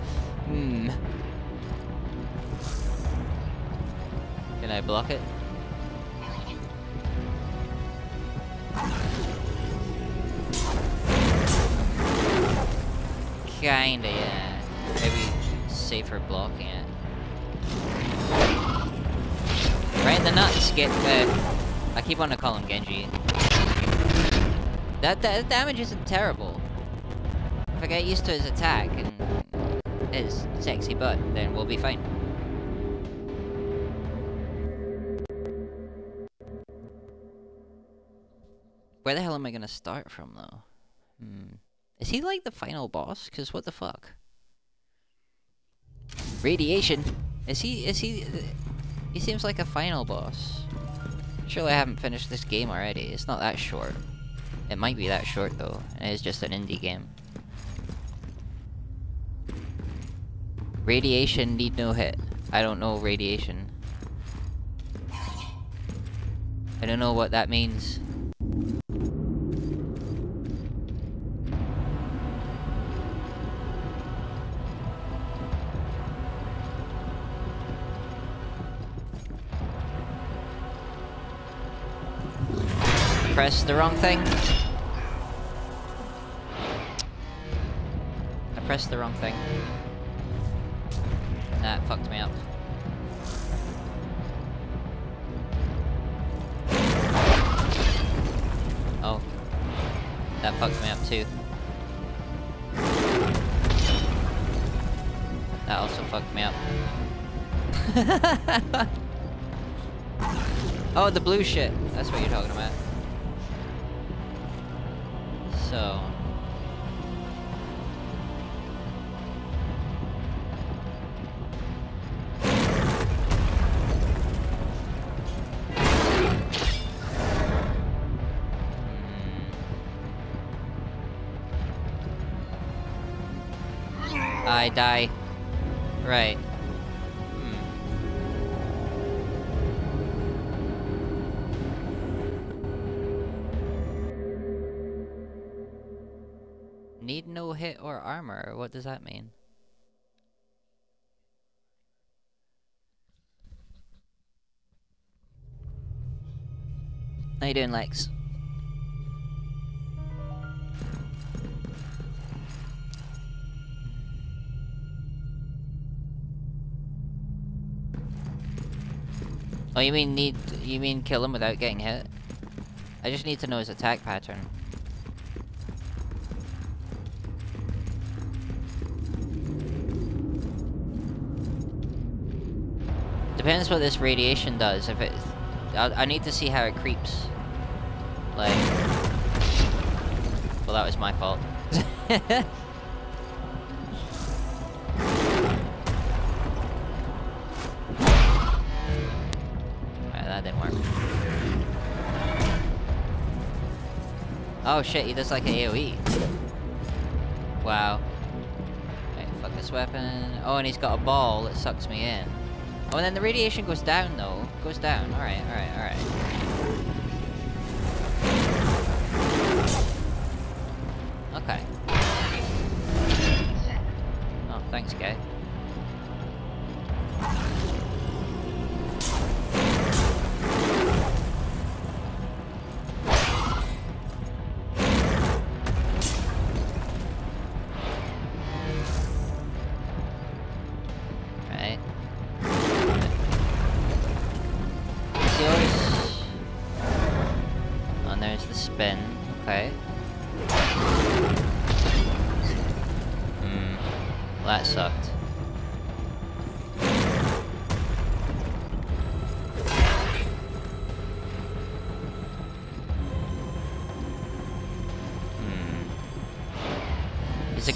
Speaker 1: hmm. Can I block it? Kinda, yeah. Maybe safer blocking it. Right in the nuts, get the... I keep wanting to call him Genji. That, that damage isn't terrible. If I get used to his attack and his sexy butt, then we'll be fine. Where the hell am I gonna start from, though? Hmm. Is he like the final boss? Cause what the fuck? Radiation? Is he, is he... He seems like a final boss. Surely I haven't finished this game already. It's not that short. It might be that short though. It is just an indie game. Radiation need no hit. I don't know radiation. I don't know what that means. Press the wrong thing. I pressed the wrong thing. That fucked me up. Oh. That fucked me up too. That also fucked me up. oh, the blue shit. That's what you're talking about. So... Hmm. I die. Right. What does that mean? How you doing, Lex? Oh, you mean need- you mean kill him without getting hit? I just need to know his attack pattern. Depends what this radiation does. If it, I, I need to see how it creeps. Like, well, that was my fault. Alright, that didn't work. Oh shit, he does like a AoE. Wow. Right, fuck this weapon. Oh, and he's got a ball that sucks me in. Oh, and then the radiation goes down, though. Goes down. Alright, alright, alright. Okay. Oh, thanks, guy.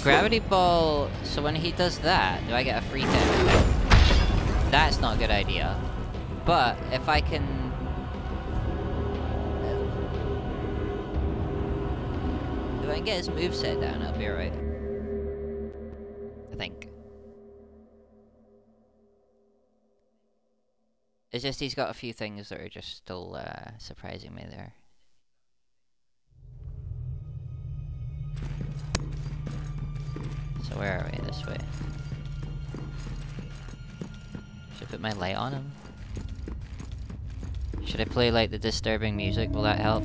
Speaker 1: Gravity ball... So when he does that, do I get a free hit? That's not a good idea. But, if I can... If I can get his moveset down, I'll be alright. I think. It's just he's got a few things that are just still uh, surprising me there. So where are we? This way. Should I put my light on him? Should I play like the disturbing music? Will that help?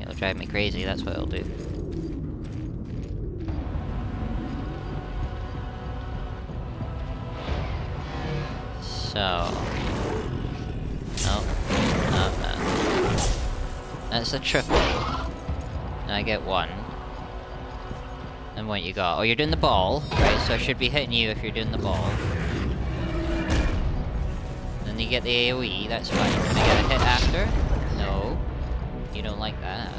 Speaker 1: It'll drive me crazy, that's what it'll do. So... Nope. No, no. That's a triple. And I get one. And what you got? Oh, you're doing the ball, right? So I should be hitting you if you're doing the ball. Then you get the AoE, that's fine. Can I get a hit after? No. You don't like that.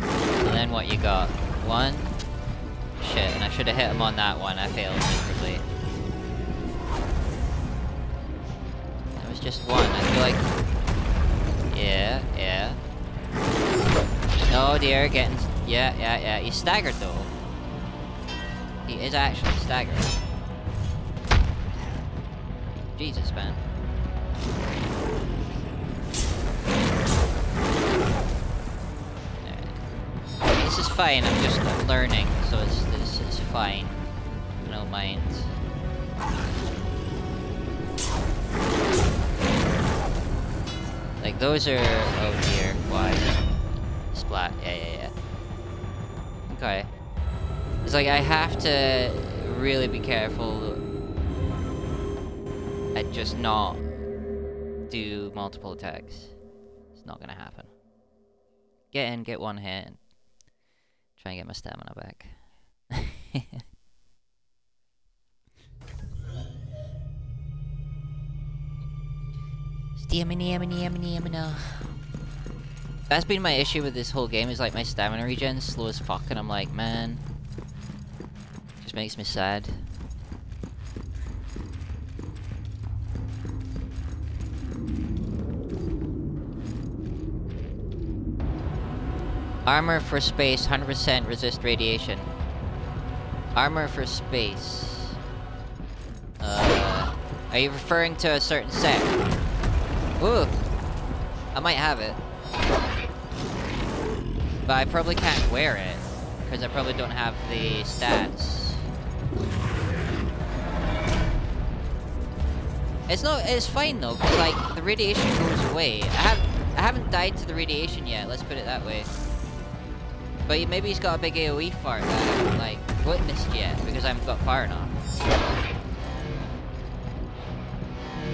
Speaker 1: And then what you got? One. Shit, and I should have hit him on that one. I failed miserably. That was just one. I feel like... Yeah, yeah. Oh dear, getting... Yeah, yeah, yeah. He's staggered though. He is actually staggered. Jesus, man. This is fine, I'm just learning, so it's, this is fine. Don't mind. Like, those are... Oh dear, why? Splat, yeah, yeah, yeah. Okay. It's like, I have to really be careful and just not do multiple attacks. It's not gonna happen. Get in, get one hit, and try and get my stamina back. Stamina, stamina, stamina. That's been my issue with this whole game, is like my stamina regen slow as fuck, and I'm like, man... Just makes me sad. Armor for space, 100% resist radiation. Armor for space. Uh, are you referring to a certain set? Ooh! I might have it. But I probably can't wear it, because I probably don't have the stats. It's not, it's fine though, because like, the radiation goes away. I have, I haven't died to the radiation yet, let's put it that way. But maybe he's got a big AoE fart that I haven't, like, witnessed yet, because I haven't got far enough.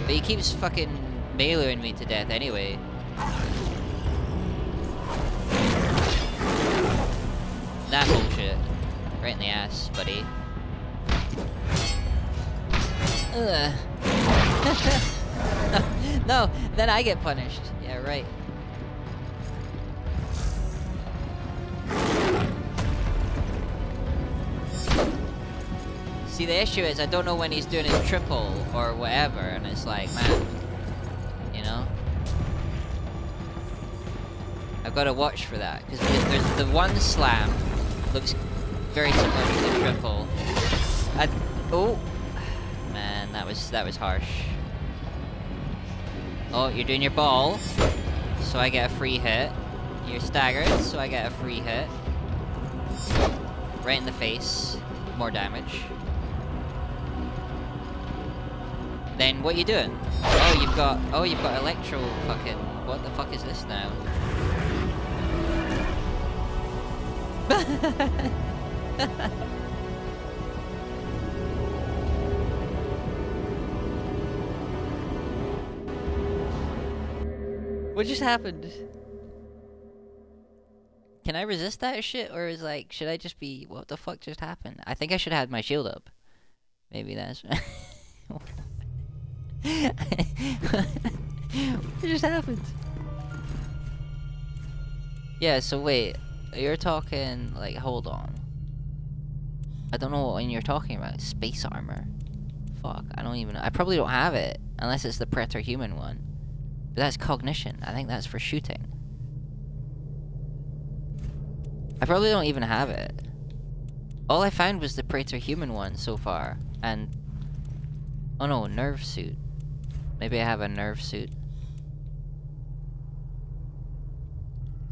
Speaker 1: But he keeps fucking meleeing me to death anyway. That bullshit. Right in the ass, buddy. Ugh. no, then I get punished. Yeah, right. See, the issue is I don't know when he's doing his triple or whatever, and it's like, man, you know? I've got to watch for that, because there's the one slam looks very similar to the triple. I, oh, man, that was that was harsh. Oh, you're doing your ball, so I get a free hit. You're staggered, so I get a free hit. Right in the face, more damage. Then what you doing? Oh, you've got oh, you've got electro fucking. What the fuck is this now? what just happened? Can I resist that shit, or is like, should I just be, what the fuck just happened? I think I should have my shield up. Maybe that's... what just happened? Yeah, so wait, you're talking, like, hold on. I don't know what you're talking about. Space armor. Fuck, I don't even I probably don't have it, unless it's the Praetor human one. But that's cognition. I think that's for shooting. I probably don't even have it. All I found was the Praetor human one so far, and... Oh no, nerve suit. Maybe I have a nerve suit.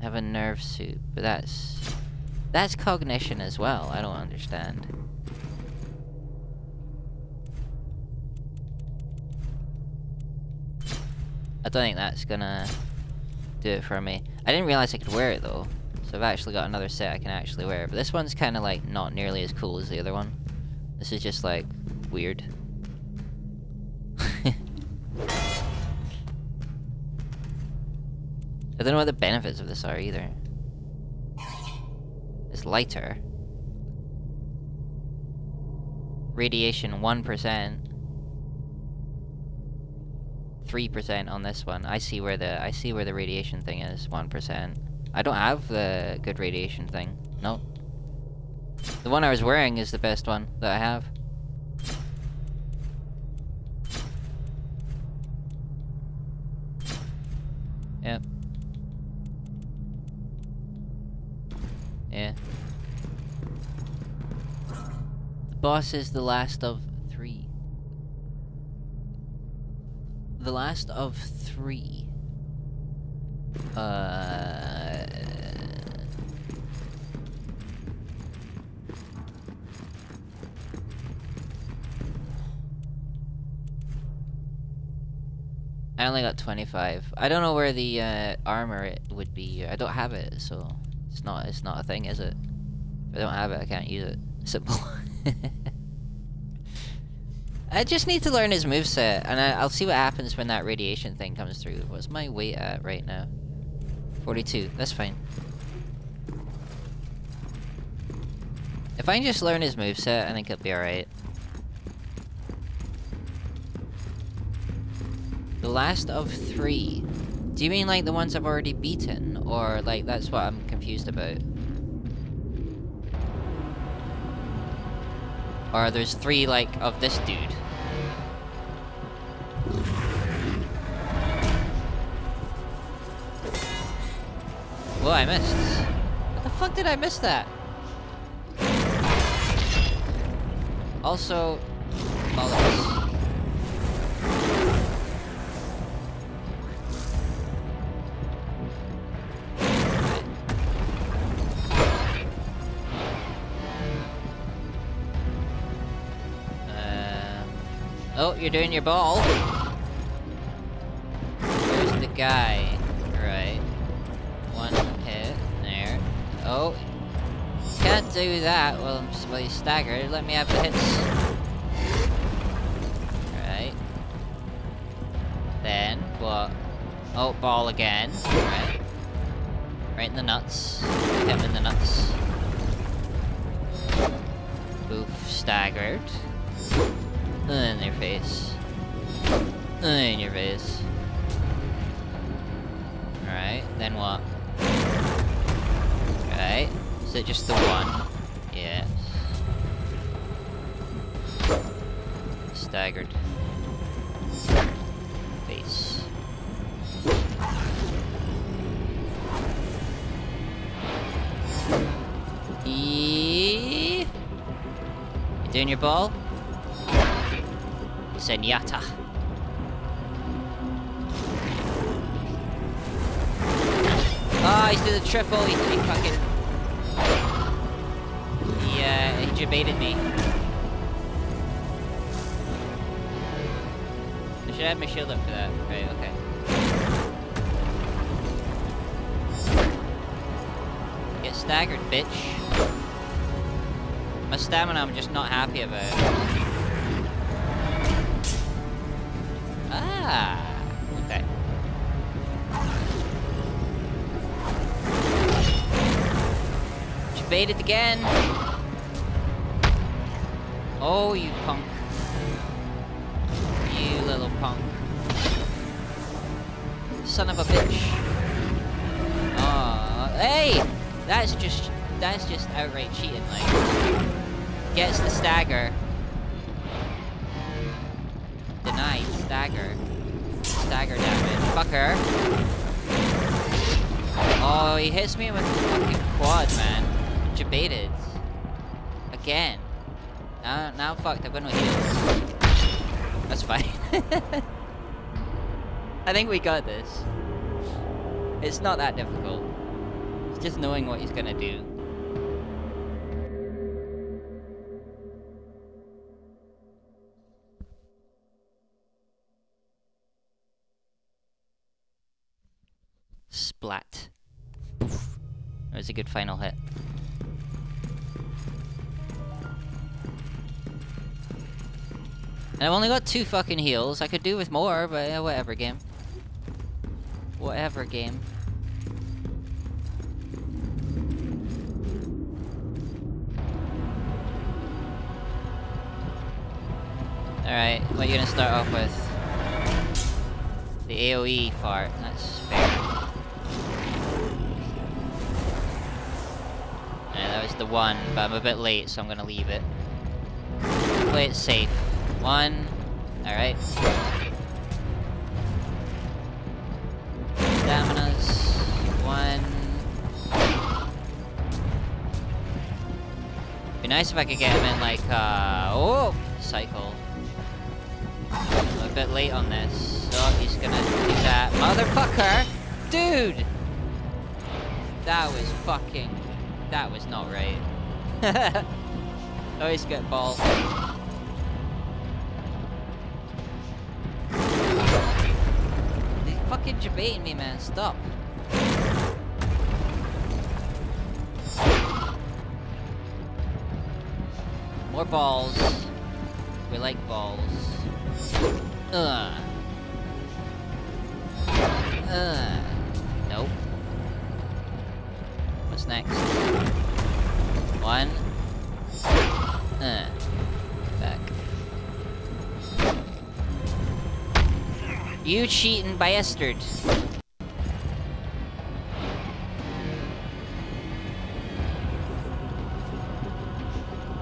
Speaker 1: Have a nerve suit, but that's... That's cognition as well, I don't understand. I don't think that's gonna do it for me. I didn't realize I could wear it though. So I've actually got another set I can actually wear. But this one's kind of like not nearly as cool as the other one. This is just like weird. I don't know what the benefits of this are either. It's lighter. Radiation 1%. 3% on this one. I see where the I see where the radiation thing is. 1%. I don't have the good radiation thing. No. The one I was wearing is the best one that I have. Yep. Yeah. The boss is the last of three. The last of three. Uh... I only got 25. I don't know where the uh, armor it would be. I don't have it, so it's not it's not a thing, is it? If I don't have it, I can't use it. Simple. I just need to learn his moveset, and I, will see what happens when that radiation thing comes through. What's my weight at right now? 42. That's fine. If I can just learn his moveset, I think it'll be alright. The last of three. Do you mean like the ones I've already beaten? Or like that's what I'm confused about? Or there's three like of this dude? Whoa, I missed. What the fuck did I miss that? Also. You're doing your ball. There's the guy? Right. One hit. There. Oh. Can't do that while I'm slightly staggered. Let me have the hits. Right. Then, what? Oh, ball again. Right. Right in the nuts. Hit him in the nuts. Oof, staggered. In your face. In your face. Alright, then what? Right. Is it just the one? Yes. Staggered. Face. E you doing your ball? Zenyatta. Ah, oh, he's doing the triple. He, he fucking he baited me. I should have my shield up for that. Right, okay. Get staggered, bitch. My stamina I'm just not happy about. Ah, okay. Baited again. Oh, you punk. You little punk. Son of a bitch. Ah. Hey! That's just that's just outright cheating, like gets the stagger. Denied stagger. Stagger damage. Fucker. Oh, he hits me with the fucking quad, man. Jebaited. Again. Now, now I'm fucked. I've. That's fine. I think we got this. It's not that difficult. It's just knowing what he's gonna do. Final hit. And I've only got two fucking heals. I could do with more, but whatever, game. Whatever, game. Alright, what are you gonna start off with? The AoE part, that's that was the one, but I'm a bit late, so I'm gonna leave it. Play it safe. One. Alright. Staminas. One. Be nice if I could get him in like, uh, oh, cycle. I'm a bit late on this. So he's gonna do that. Motherfucker! Dude! That was fucking... That was not right. Always get ball. He's fucking debating me, man. Stop. More balls. We like balls. Ugh. Ugh. Nope. What's next? One. Uh. Back. You cheating bastard.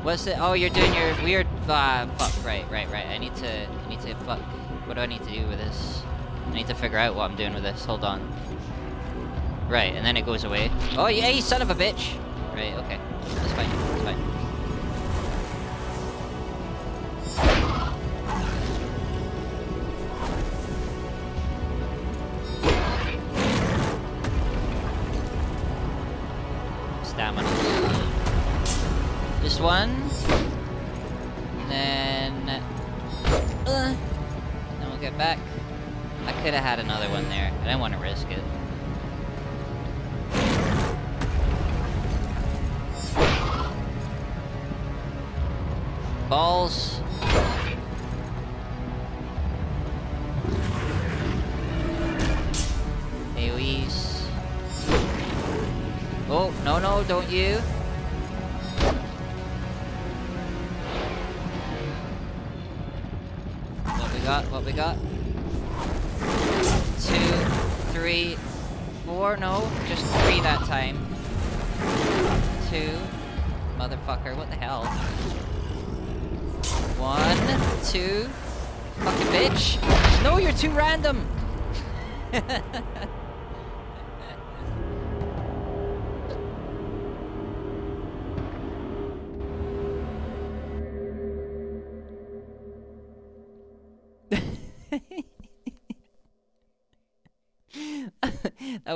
Speaker 1: What's it? Oh, you're doing your weird. Uh, fuck. Right, right, right. I need to. I need to. Fuck. What do I need to do with this? I need to figure out what I'm doing with this. Hold on. Right, and then it goes away. Oh, yeah, you son of a bitch! Right, okay. That's fine. That's fine. You.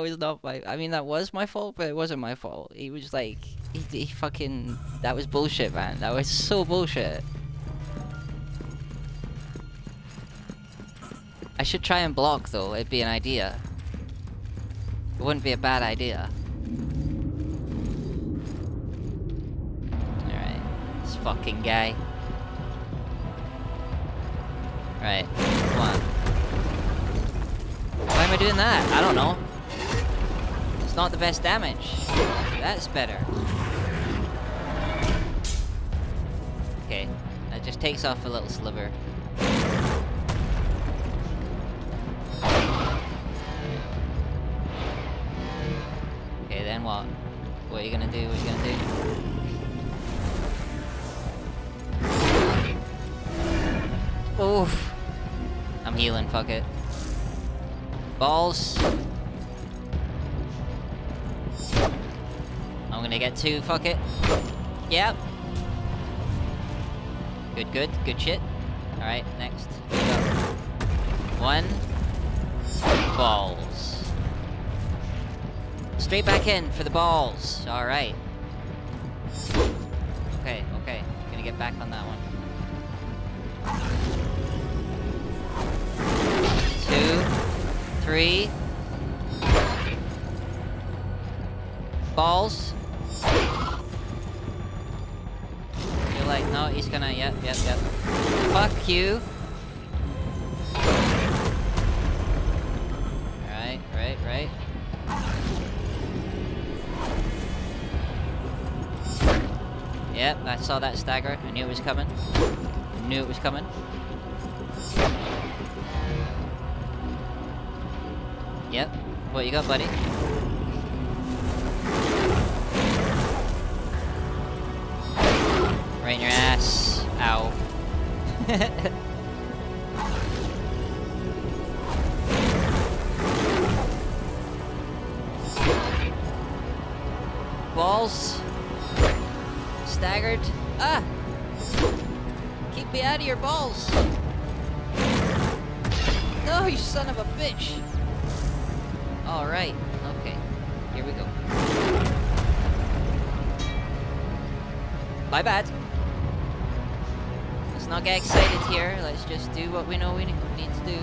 Speaker 1: Was not my. I mean, that was my fault, but it wasn't my fault. He was like, he, he fucking. That was bullshit, man. That was so bullshit. I should try and block though. It'd be an idea. It wouldn't be a bad idea. Alright. This fucking guy. Right. Come on. Why am I doing that? I don't know. It's not the best damage. That's better. Okay. That just takes off a little sliver. Okay, then what? What are you gonna do? What are you gonna do? Oof. I'm healing, fuck it. Balls. Gonna get two, fuck it. Yep. Good, good, good shit. Alright, next. One. Balls. Straight back in for the balls. Alright. Okay, okay. Gonna get back on that one. Two. Three. Balls. Like, no, he's gonna, yep, yep, yep. Fuck you. Right, right, right. Yep, I saw that stagger. I knew it was coming. I knew it was coming. Yep. What you got, buddy? Right in your ass. Ow. Balls. Staggered. Ah! Keep me out of your balls. No, you son of a bitch. Alright. Okay. Here we go. My bad. Let's not get excited here. Let's just do what we know we need to do.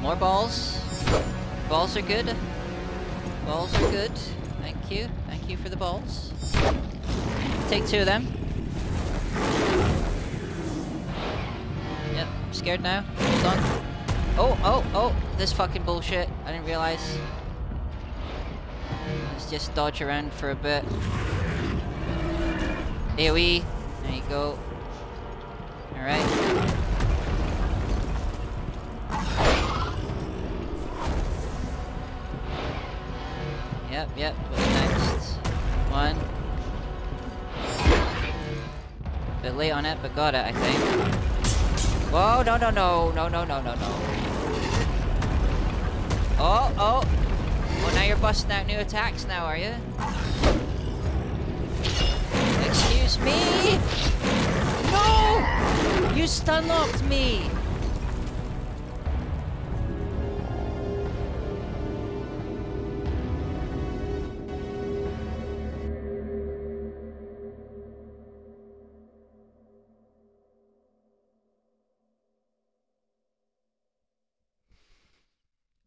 Speaker 1: More balls. Balls are good. Balls are good. Thank you. Thank you for the balls. Take two of them. Yep. Scared now. Hold on. Oh, oh, oh. This fucking bullshit. I didn't realize just dodge around for a bit. AoE. There you go. Alright. Yep, yep. next? One. Bit late on it, but got it, I think. Whoa, no, no, no. No, no, no, no, no. Oh, oh. Well, now you're busting out new attacks now, are you? Excuse me? No! You stun locked me!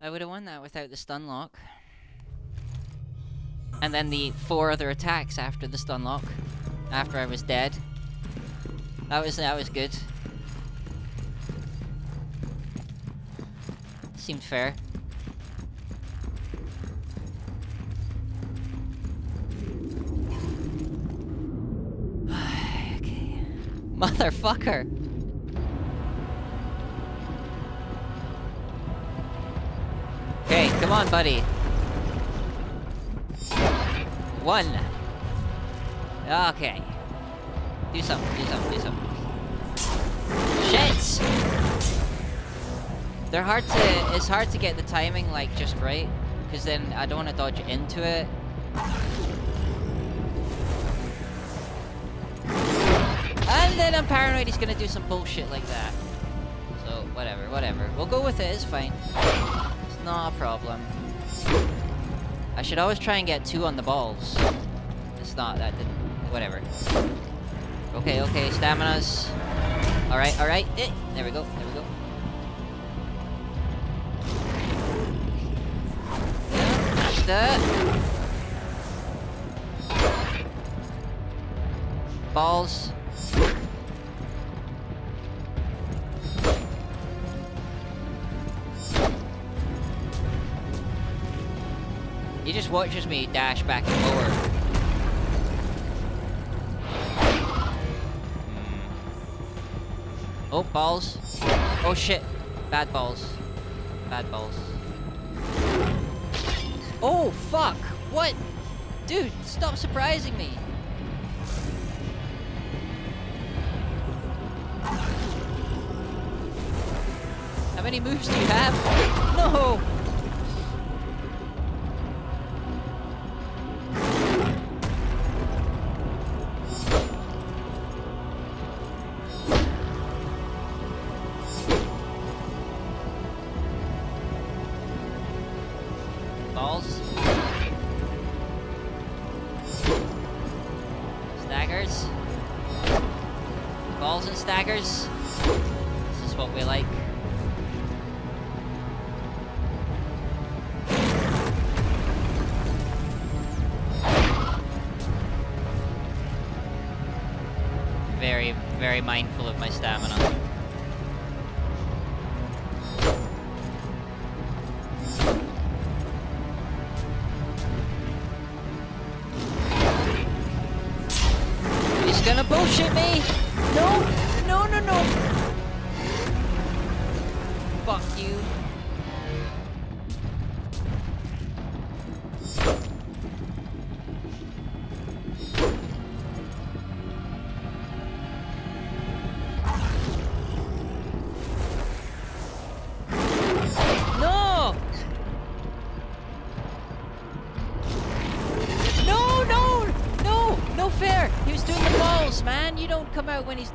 Speaker 1: I would have won that without the stun lock. And then the four other attacks after the stun lock. After I was dead. That was that was good. Seemed fair. okay. Motherfucker! Okay, come on, buddy. One. Okay. Do something, do something, do something. Shit! They're hard to, it's hard to get the timing, like, just right. Because then I don't want to dodge into it. And then I'm paranoid he's gonna do some bullshit like that. So, whatever, whatever. We'll go with it, it's fine. It's not a problem. I should always try and get two on the balls. It's not, that didn't, whatever. Okay, okay, staminas. Alright, alright, eh, there we go, there we go. That. Balls. He just watches me dash back and forward. Hmm. Oh, balls. Oh, shit. Bad balls. Bad balls. Oh, fuck! What? Dude, stop surprising me! How many moves do you have? No!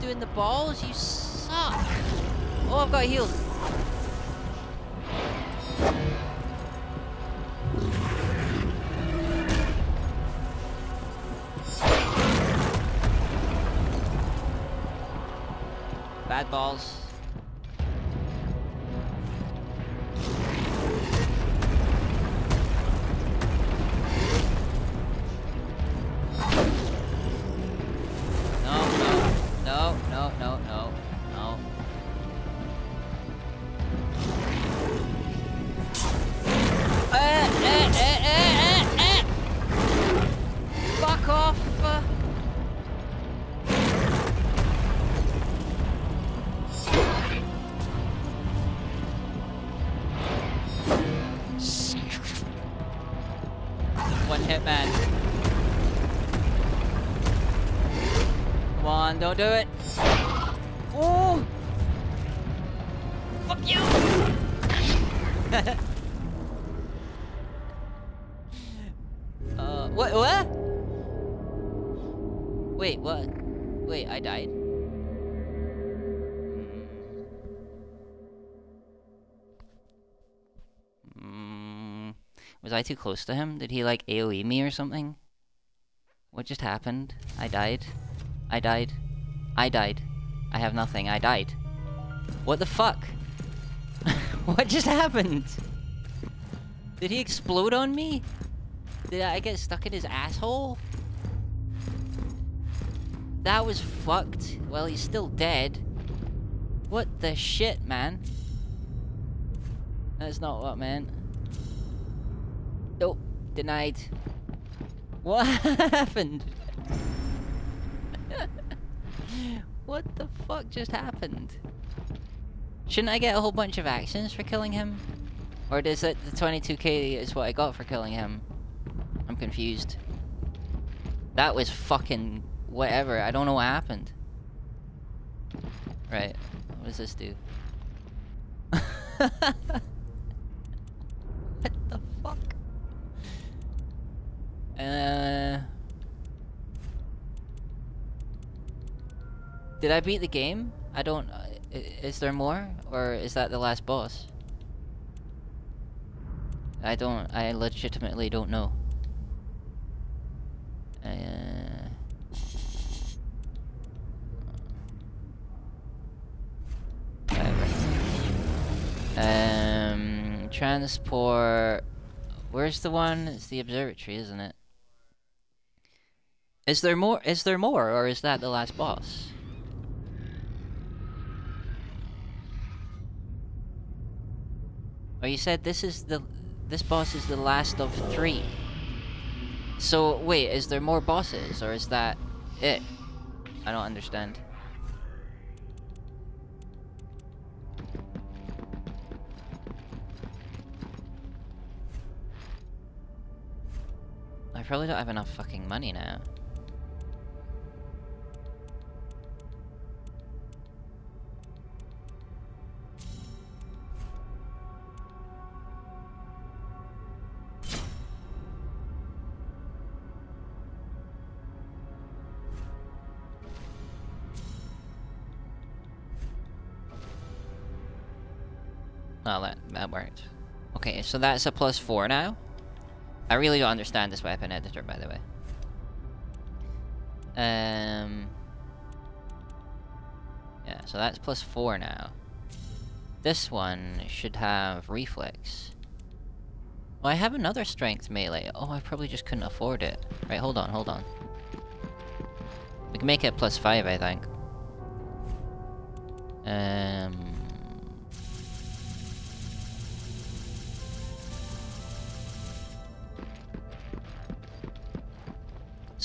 Speaker 1: Doing the balls, you suck! Oh, I've got healed. Bad balls. One hit man. Come on, don't do it. Oh! Fuck you! uh, what? What? Wait, what? Wait, I died. Was I too close to him? Did he like AoE me or something? What just happened? I died. I died. I died. I have nothing. I died. What the fuck? what just happened? Did he explode on me? Did I get stuck in his asshole? That was fucked. Well, he's still dead. What the shit, man? That's not what I meant. Nope. Denied. What happened? what the fuck just happened? Shouldn't I get a whole bunch of actions for killing him? Or does it the 22k is what I got for killing him? I'm confused. That was fucking whatever. I don't know what happened. Right. What does this do? what the? Uh... Did I beat the game? I don't... Uh, is there more? Or is that the last boss? I don't... I legitimately don't know. Uh... Um... Transport... Where's the one? It's the observatory, isn't it? Is there more? Is there more, or is that the last boss? Oh, you said this is the... This boss is the last of three. So, wait, is there more bosses, or is that it? I don't understand. I probably don't have enough fucking money now. That, worked. Okay, so that's a plus four now. I really don't understand this weapon editor, by the way. Um... Yeah, so that's plus four now. This one should have reflex. Oh, I have another strength melee. Oh, I probably just couldn't afford it. Right, hold on, hold on. We can make it plus five, I think. Um...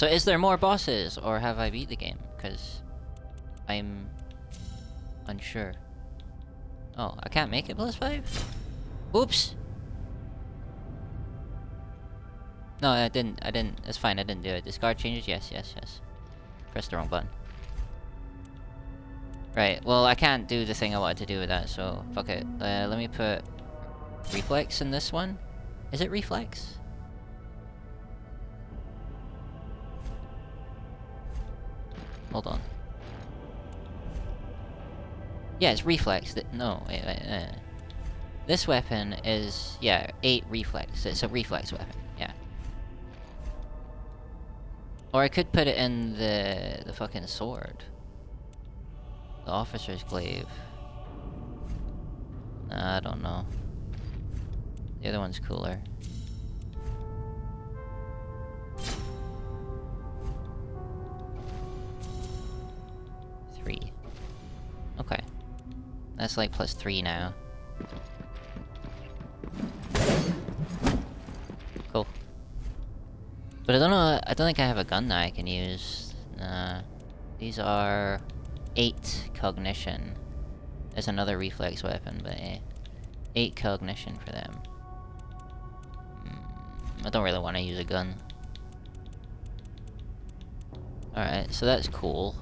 Speaker 1: So is there more bosses, or have I beat the game? Because I'm unsure. Oh, I can't make it plus 5? Oops! No, I didn't, I didn't, it's fine, I didn't do it. Discard changes? Yes, yes, yes. Press the wrong button. Right, well I can't do the thing I wanted to do with that, so fuck it. Uh, let me put reflex in this one. Is it reflex? Hold on. Yeah, it's reflex. No, wait, wait, uh. This weapon is, yeah, 8 reflex. It's a reflex weapon, yeah. Or I could put it in the, the fucking sword. The officer's glaive. I don't know. The other one's cooler. Okay. That's like plus three now. Cool. But I don't know, I don't think I have a gun that I can use. Nah. These are... 8 cognition. There's another reflex weapon, but eh. 8 cognition for them. Mm, I don't really want to use a gun. Alright, so that's cool.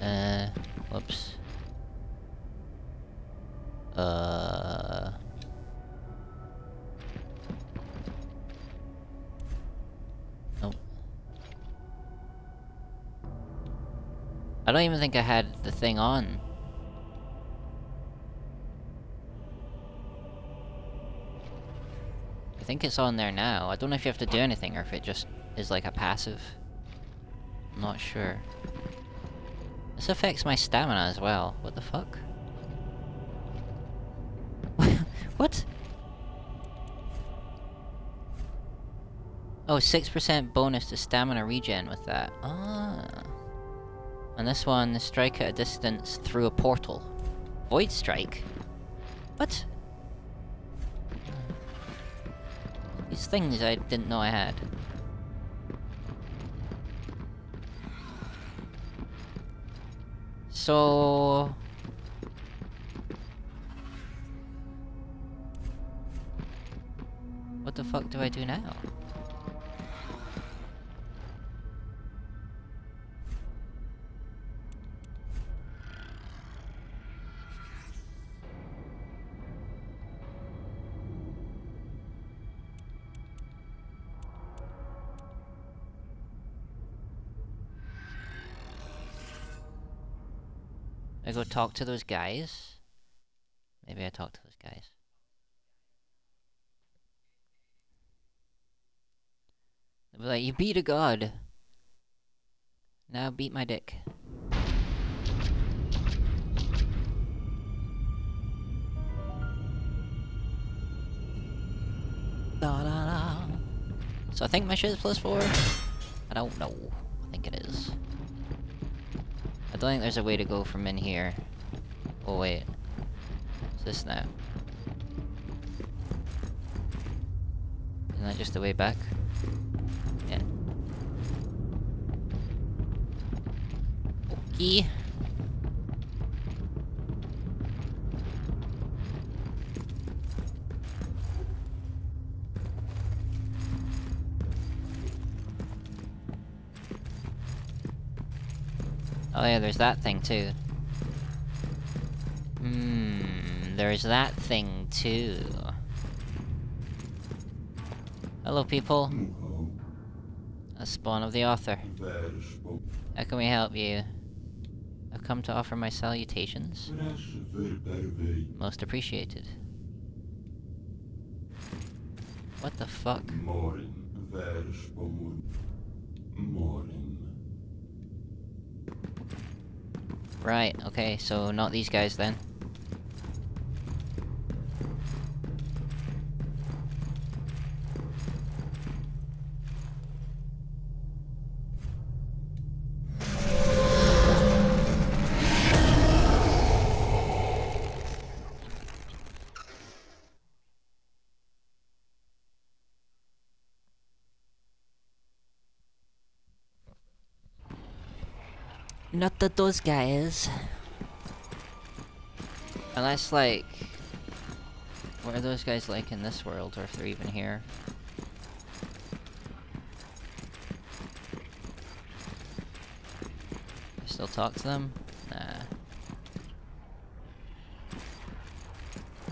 Speaker 1: Uh, whoops. Uh... Nope. I don't even think I had the thing on. I think it's on there now. I don't know if you have to do anything or if it just is like a passive. I'm not sure. This affects my stamina as well. What the fuck? what? Oh, 6% bonus to stamina regen with that. Ah. And this one, strike at a distance through a portal. Void strike? What? These things I didn't know I had. So... What the fuck do I do now? Talk to those guys? Maybe I talk to those guys. They'll be like, you beat a god. Now beat my dick. So I think my shit is plus four? I don't know. I think it is. I don't think there's a way to go from in here. Oh wait. Is this now? Isn't that just the way back? Yeah. Okay. Oh yeah, there's that thing too. Hmm, there's that thing too. Hello people. A spawn of the author. How can we help you? I've come to offer my salutations. Most appreciated. What the fuck?
Speaker 2: Morin.
Speaker 1: Right, okay, so not these guys then. That those guys. Unless, like... What are those guys like in this world, or if they're even here? Still talk to them? Nah.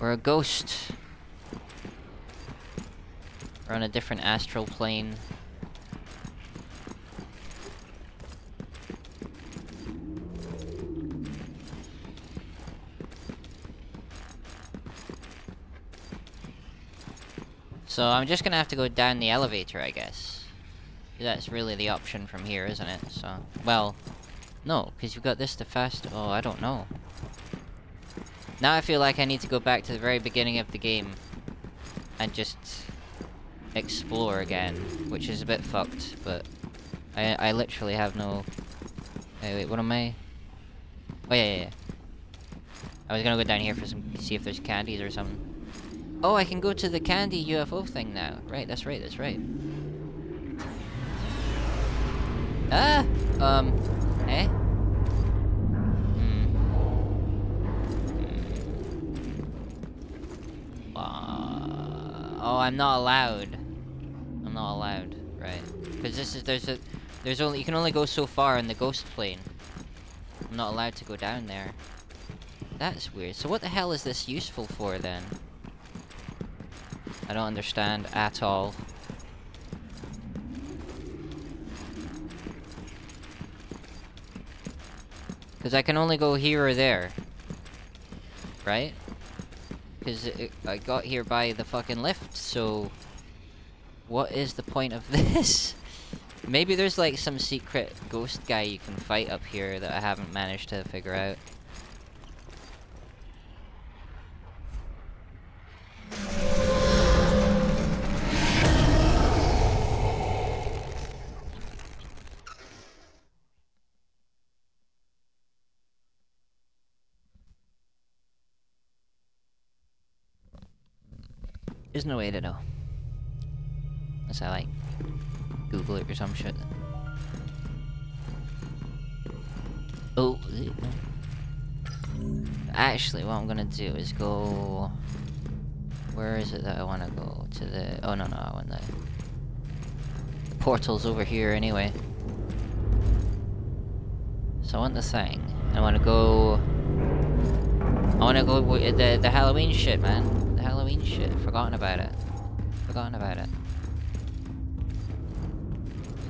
Speaker 1: We're a ghost. We're on a different astral plane. So I'm just gonna have to go down the elevator, I guess. That's really the option from here, isn't it? So, well, no, because you've got this to fast. Oh, I don't know. Now I feel like I need to go back to the very beginning of the game and just explore again, which is a bit fucked, but I I literally have no. Wait, wait, what am I? Oh yeah, yeah, yeah. I was gonna go down here for some, see if there's candies or something. Oh, I can go to the candy UFO thing now. Right, that's right, that's right. Ah! Um, eh? Hmm. Hmm. Uh, oh, I'm not allowed. I'm not allowed, right. Because this is, there's a, there's only, you can only go so far in the ghost plane. I'm not allowed to go down there. That's weird. So what the hell is this useful for then? I don't understand at all. Because I can only go here or there. Right? Because I got here by the fucking lift, so... What is the point of this? Maybe there's like some secret ghost guy you can fight up here that I haven't managed to figure out. There's no way to know. Unless I like Google it or some shit. Oh, actually, what I'm gonna do is go. Where is it that I want to go? To the. Oh no no, I want the. the portal's over here anyway. So I want the thing. I want to go. I want to go with the the Halloween shit, man. Forgotten about it. Forgotten about it.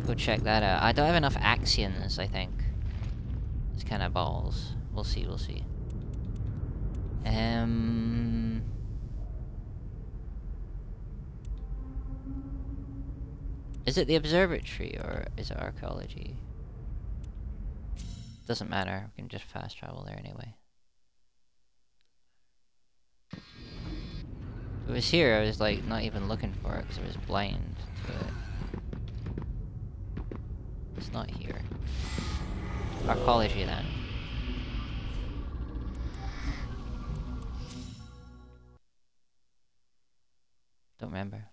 Speaker 1: Go check that out. I don't have enough Axions, I think. It's kind of balls. We'll see, we'll see. Um... Is it the observatory or is it arcology? Doesn't matter, we can just fast travel there anyway. It was here, I was like not even looking for it because I was blind to it. It's not here. Arcology then. Don't remember.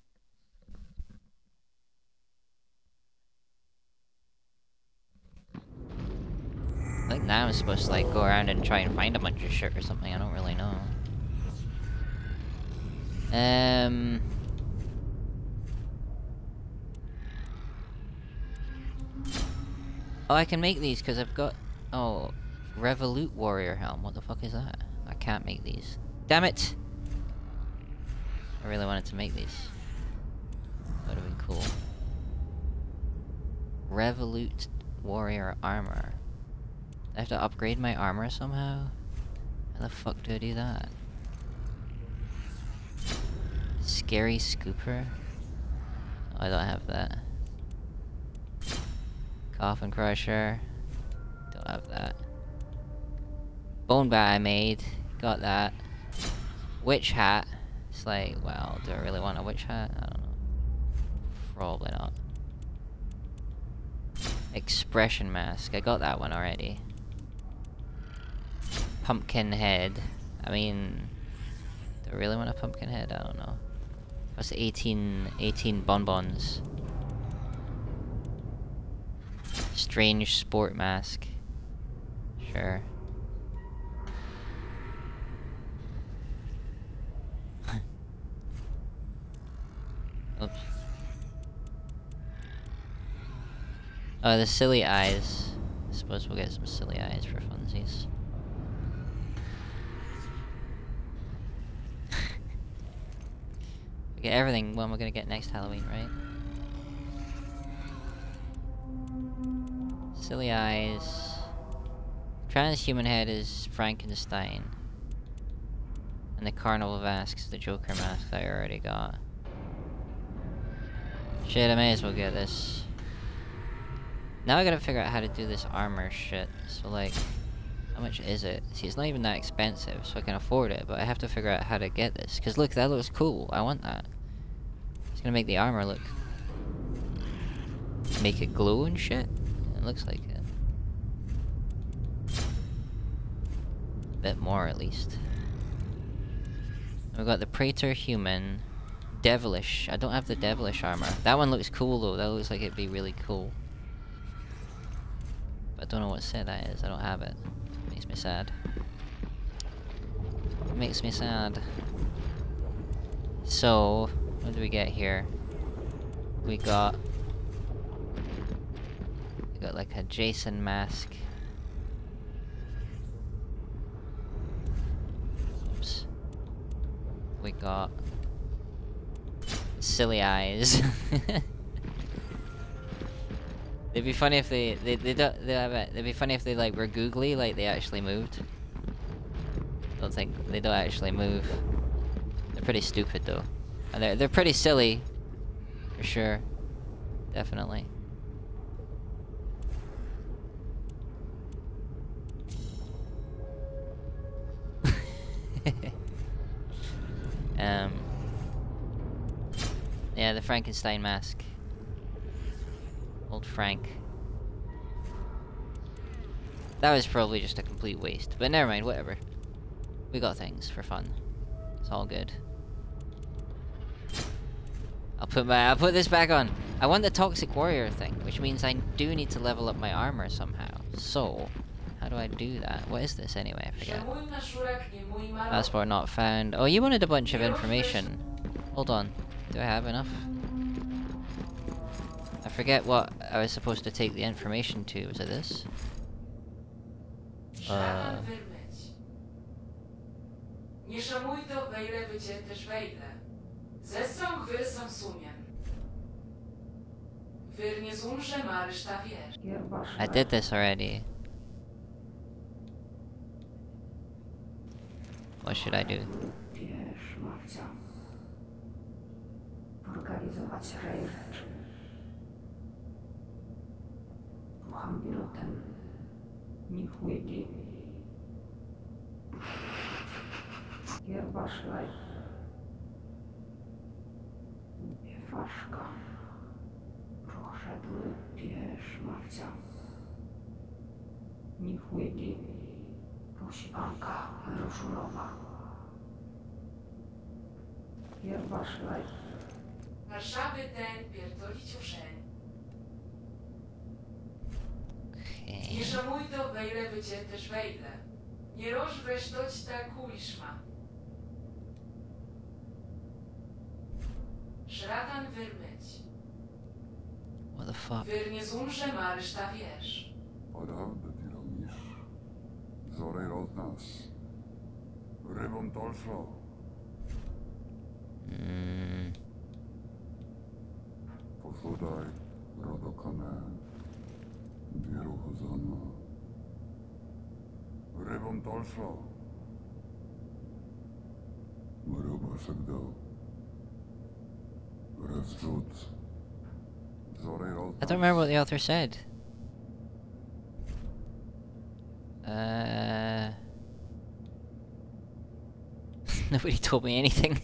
Speaker 1: I think now I'm supposed to like go around and try and find a bunch of shit or something, I don't really know. Um... Oh, I can make these because I've got Oh, Revolute Warrior Helm. What the fuck is that? I can't make these. Damn it! I really wanted to make these. That would have been cool. Revolute Warrior Armor. I have to upgrade my armor somehow? How the fuck do I do that? Scary Scooper? Oh, I don't have that. Coffin Crusher. Don't have that. Bone Bat I made. Got that. Witch Hat. It's like, well, do I really want a witch hat? I don't know. Probably not. Expression Mask. I got that one already. Pumpkin Head. I mean... Do I really want a pumpkin head? I don't know. That's 18, 18 bonbons. Strange sport mask. Sure. Oops. Oh, the silly eyes. I suppose we'll get some silly eyes for funsies. we get everything when we're gonna get next Halloween, right? Silly eyes. Transhuman head is Frankenstein. And the Carnival mask is the Joker mask I already got. Shit, I may as well get this. Now I gotta figure out how to do this armor shit. So like, how much is it? See, it's not even that expensive, so I can afford it, but I have to figure out how to get this. Cause look, that looks cool. I want that. Gonna make the armor look... Make it glow and shit. It looks like it. A bit more, at least. We've got the Praetor Human. Devilish. I don't have the Devilish armor. That one looks cool though. That looks like it'd be really cool. But I don't know what set that is. I don't have it. Makes me sad. Makes me sad. So, what do we get here? We got... We got like a Jason mask. Oops. We got silly eyes. It'd be funny if they they they don't they have it. It'd be funny if they like were googly, like they actually moved. Don't think they don't actually move. They're pretty stupid though, and they're they're pretty silly, for sure, definitely. um. Yeah, the Frankenstein mask. Old Frank. That was probably just a complete waste, but never mind, whatever. We got things for fun. It's all good. I'll put my- I'll put this back on! I want the Toxic Warrior thing, which means I do need to level up my armor somehow. So, how do I do that? What is this anyway? I forget. Passport not found. Oh, you wanted a bunch of information. Hold on. Do I have enough? I forget what I was supposed to take the information to. Was it this? Uh,
Speaker 4: Nie szamuj to wejle wycie też wejle. Zesąg wyrsą sumien. Wyr nie zumrze marysz ta.
Speaker 1: I did this already. What should I do?
Speaker 5: Wiesz, Mawcia. Organizować rejestr. Rucham pilotem. Niech łygi. Jerbasz lej. Faszka. Poszedł pieszmowca. Niech łyki. Posipanka roszulowa. Pierwa szlaj.
Speaker 4: Warszawy ten pierdolić uszeń. Nie szamuj do wejle wycięte wejle. Nie roż wesztoć ta kuliszma. Szratan wyrmyć.
Speaker 1: What the fuck?
Speaker 4: Wyr nie zumrze, ma wiesz.
Speaker 2: Prawdę ty robisz. Zorej roz
Speaker 1: nas.
Speaker 2: Rybom tolszą. Mm. Posłuchaj, rodokane. Wielu chodzono. Rybom tolszą.
Speaker 1: I don't remember what the author said. Uh, nobody told me anything.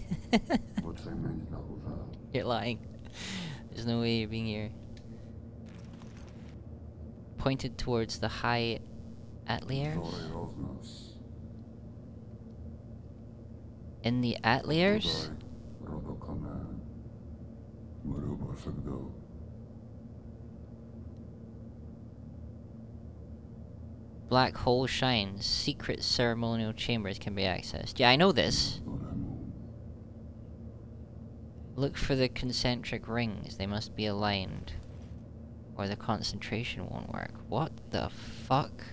Speaker 2: Oczemień dla urza.
Speaker 1: you're lying. There's no way you're being here. Pointed towards the high Atliers? In the Atliers?
Speaker 2: Rodokone. Mruba.
Speaker 1: Black hole shines. Secret ceremonial chambers can be accessed. Yeah, I know this. Look for the concentric rings. They must be aligned. Or the concentration won't work. What the fuck?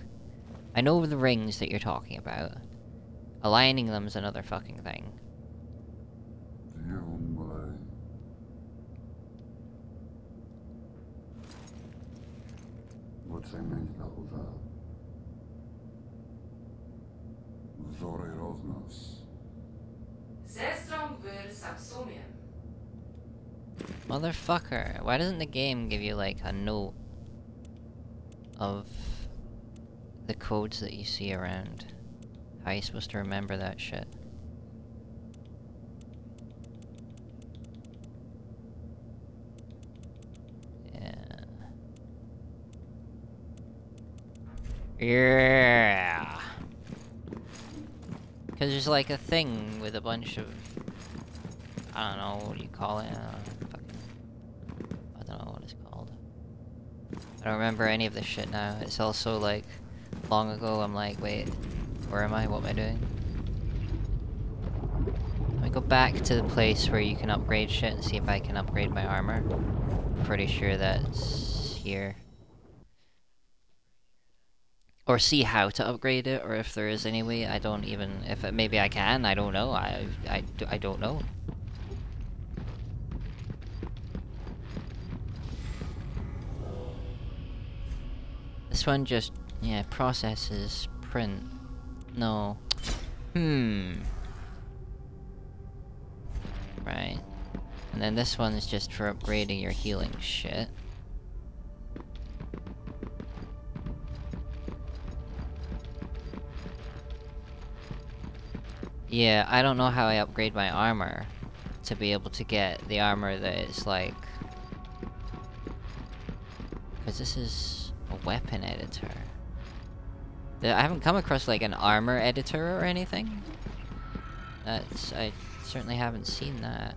Speaker 1: I know the rings that you're talking about. Aligning them is another fucking thing.
Speaker 2: Oczemień dla urza. Wzorej roznas.
Speaker 4: Zestrąg wyr Samsumiem.
Speaker 1: Motherfucker, why doesn't the game give you like a note of the codes that you see around? How are you supposed to remember that shit? Yeah. Yeah. Cause there's like a thing with a bunch of I don't know what do you call it. I don't know what it's called. I don't remember any of this shit now. It's also like long ago. I'm like, wait, where am I? What am I doing? Let me go back to the place where you can upgrade shit and see if I can upgrade my armor. Pretty sure that's here. Or see how to upgrade it, or if there is any way. I don't even. If it, maybe I can. I don't know. I I I don't know. This one just, yeah, processes print. No. Hmm. Right. And then this one is just for upgrading your healing shit. Yeah, I don't know how I upgrade my armor to be able to get the armor that is like... Because this is a weapon editor. I haven't come across like an armor editor or anything. That's... I certainly haven't seen that.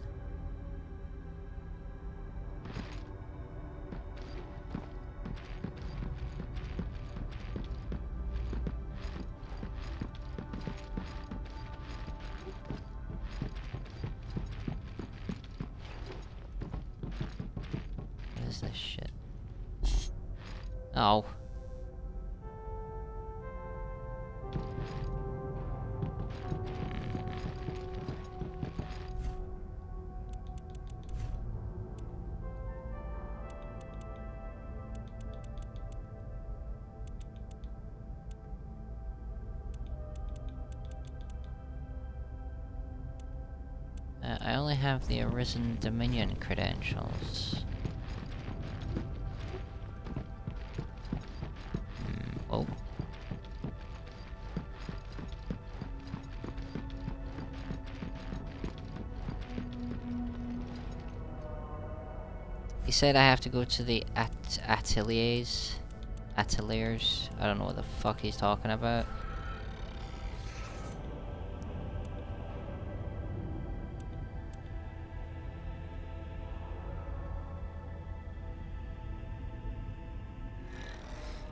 Speaker 1: Oh. I only have the Arisen Dominion credentials. Said I have to go to the at ateliers. Ateliers. I don't know what the fuck he's talking about.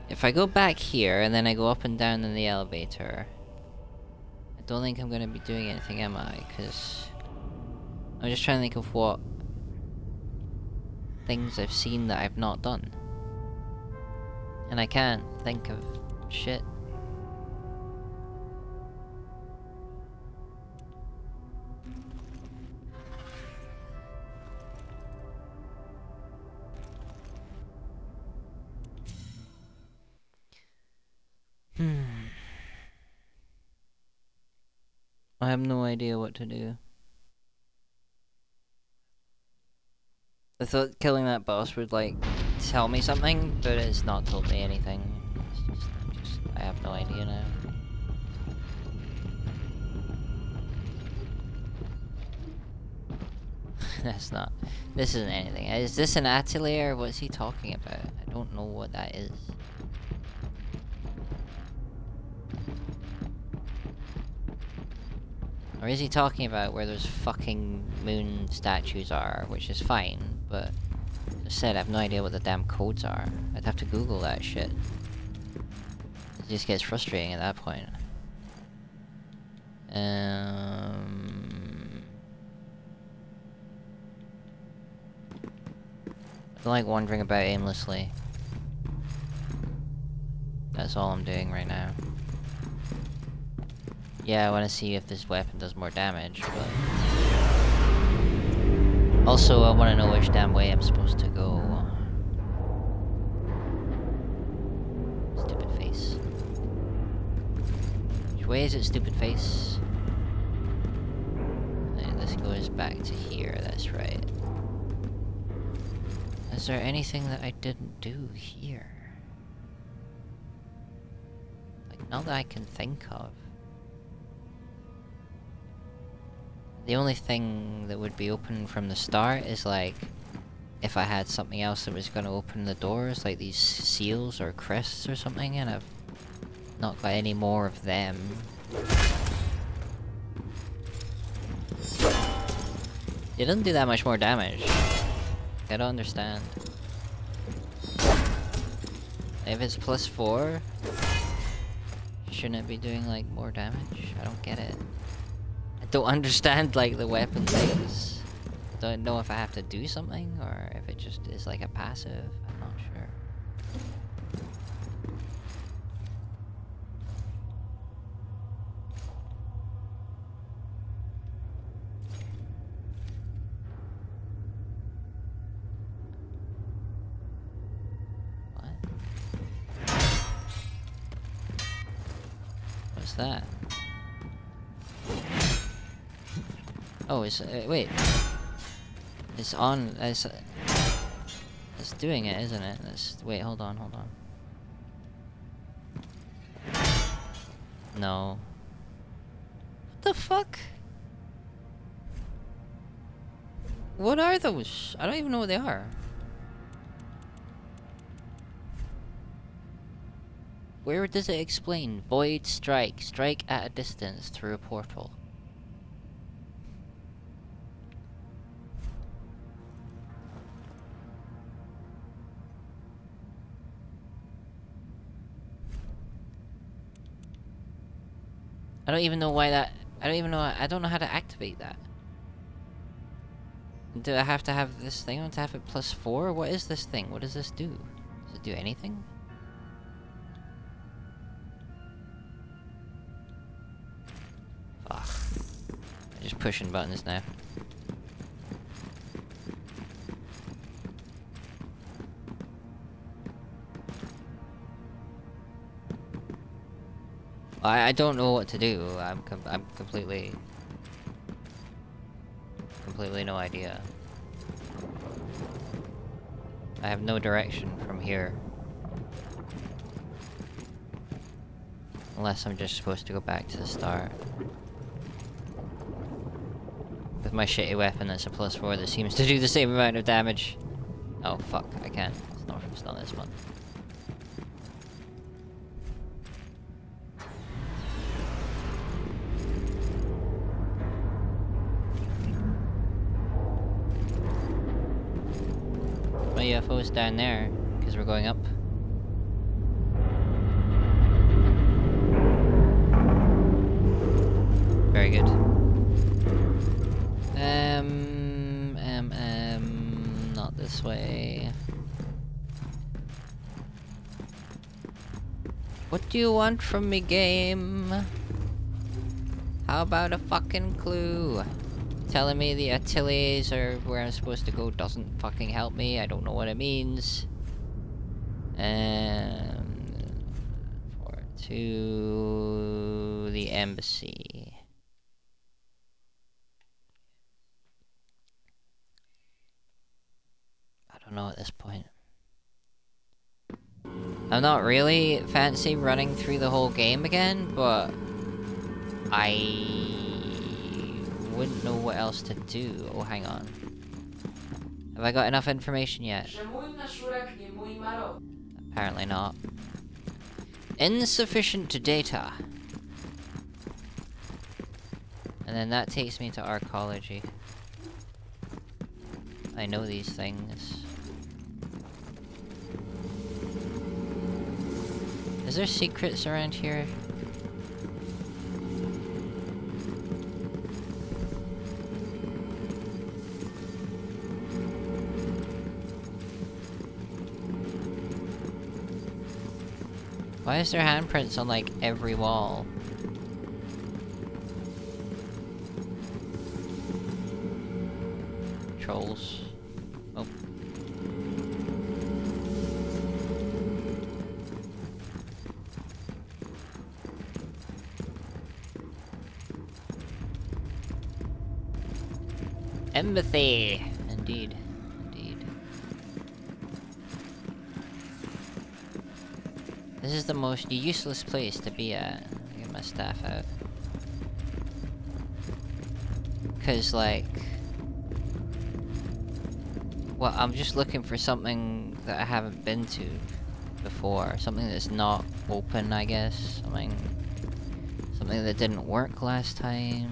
Speaker 1: If I go back here and then I go up and down in the elevator, I don't think I'm gonna be doing anything, am I? Because I'm just trying to think of what things I've seen that I've not done. And I can't think of shit. Hmm. I have no idea what to do. I thought killing that boss would like tell me something, but it's not told me anything. Just, just I have no idea now. That's not. This isn't anything. Is this an atelier? What's he talking about? I don't know what that is. Or is he talking about where those fucking moon statues are, which is fine, but I said, I have no idea what the damn codes are. I'd have to Google that shit. It just gets frustrating at that point. Um, I like wandering about aimlessly. That's all I'm doing right now. Yeah, I want to see if this weapon does more damage, but... Also, I want to know which damn way I'm supposed to go. Uh, stupid face. Which way is it, stupid face? This goes back to here, that's right. Is there anything that I didn't do here? Like, not that I can think of. The only thing that would be open from the start is like if I had something else that was going to open the doors, like these seals or crests or something, and I've not got any more of them. It doesn't do that much more damage. I don't understand. If it's plus four, shouldn't it be doing like more damage? I don't get it don't understand like the weapon things. Don't know if I have to do something or if it just is like a passive. It's uh, wait. It's on. It's uh, it's doing it, isn't it? It's, wait, hold on, hold on. No. What the fuck? What are those? I don't even know what they are. Where does it explain? Void strike. Strike at a distance through a portal. I don't even know why that... I don't even know... I don't know how to activate that. Do I have to have this thing on to have it plus four? What is this thing? What does this do? Does it do anything? Fuck. I'm just pushing buttons now. I, I don't know what to do. I'm com I'm completely completely no idea. I have no direction from here. Unless I'm just supposed to go back to the start. With my shitty weapon that's a plus 4 that seems to do the same amount of damage. Oh fuck, I can't. It's not, it's not this one. Down there, because we're going up. Very good. Um, um, um, not this way. What do you want from me, game? How about a fucking clue? Telling me the ateliers are where I'm supposed to go doesn't fucking help me. I don't know what it means. Um, To the embassy. I don't know at this point. I'm not really fancy running through the whole game again, but I wouldn't know what else to do. Oh, hang on. Have I got enough information yet? Apparently not. Insufficient data. And then that takes me to arcology. I know these things. Is there secrets around here? Why is there handprints on like every wall? Trolls. Oh. Empathy! Indeed. Indeed. This is the most useless place to be at. Get my staff out. Cause like... Well, I'm just looking for something that I haven't been to before. Something that's not open, I guess. Something... Something that didn't work last time.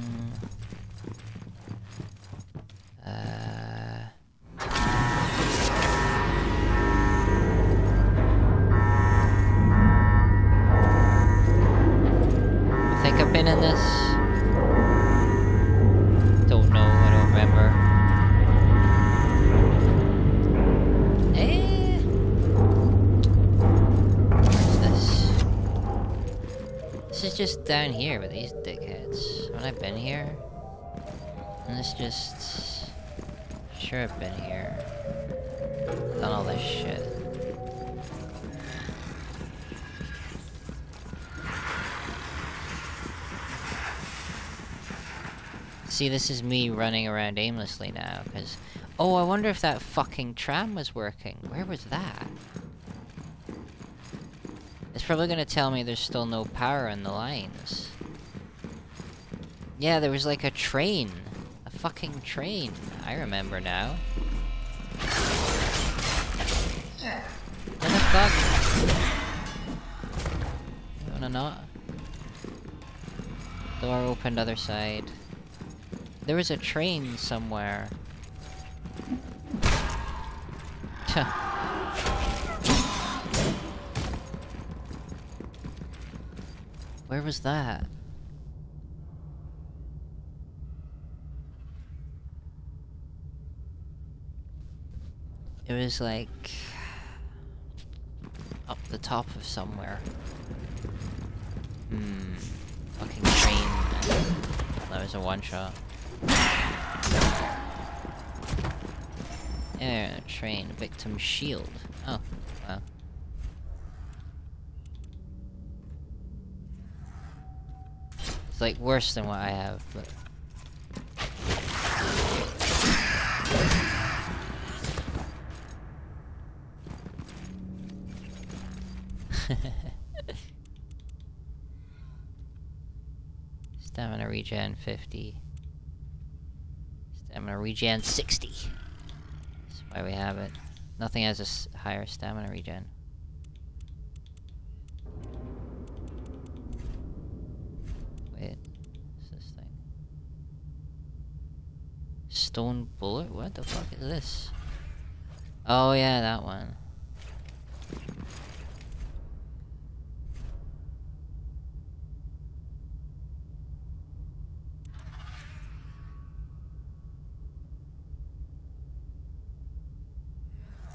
Speaker 1: Just... Sure I've been here. Done all this shit. See, this is me running around aimlessly now, because... Oh, I wonder if that fucking tram was working. Where was that? It's probably gonna tell me there's still no power in the lines. Yeah, there was like a train. Fucking train. I remember now. What the fuck? You wanna not? Door opened other side. There was a train somewhere. Where was that? It was like up the top of somewhere. Hmm. Fucking train. That was a one shot. Yeah, train, victim shield. Oh, wow. It's like worse than what I have, but... Stamina regen 50. Stamina regen 60. That's why we have it. Nothing has a higher stamina regen. Wait, what's this thing? Stone bullet? What the fuck is this? Oh yeah, that one.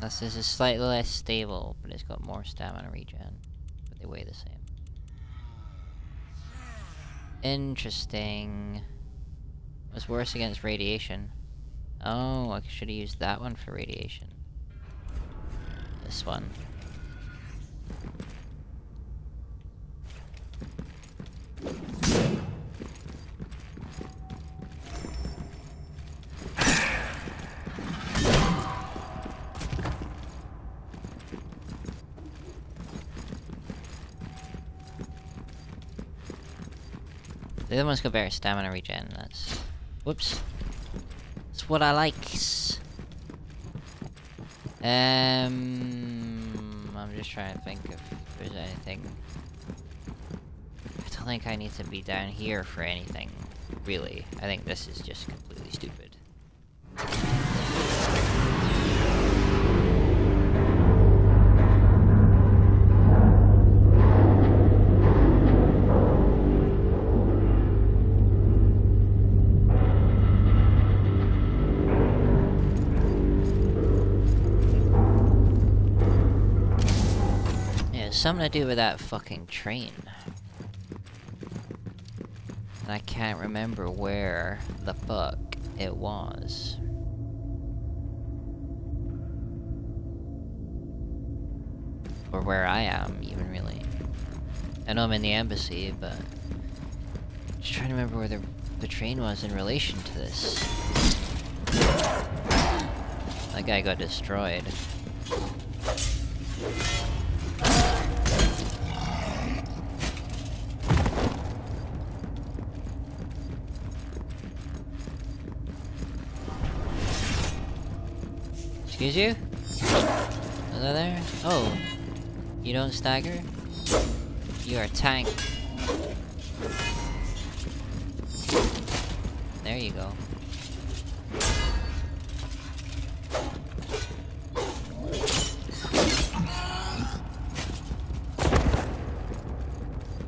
Speaker 1: This is slightly less stable, but it's got more stamina regen. But they weigh the same. Interesting. What's worse against radiation? Oh, I should have used that one for radiation. This one. The other one's got better stamina regen, that's... Whoops. That's what I likes. Um, I'm just trying to think if there's anything. I don't think I need to be down here for anything, really. I think this is just something to do with that fucking train. And I can't remember where the fuck it was. Or where I am, even really. I know I'm in the embassy, but... Just trying to remember where the, the train was in relation to this. That guy got destroyed. Excuse you? Hello there? Oh. You don't stagger? You are tank. There you go.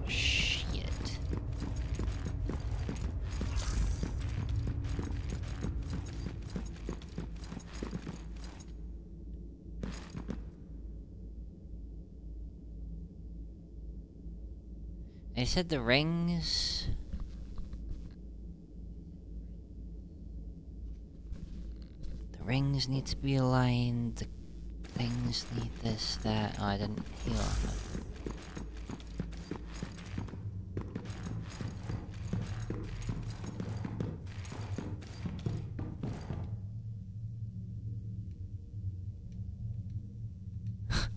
Speaker 1: Shit. They said the rings. The rings need to be aligned. The things need this, that. Oh, I didn't heal.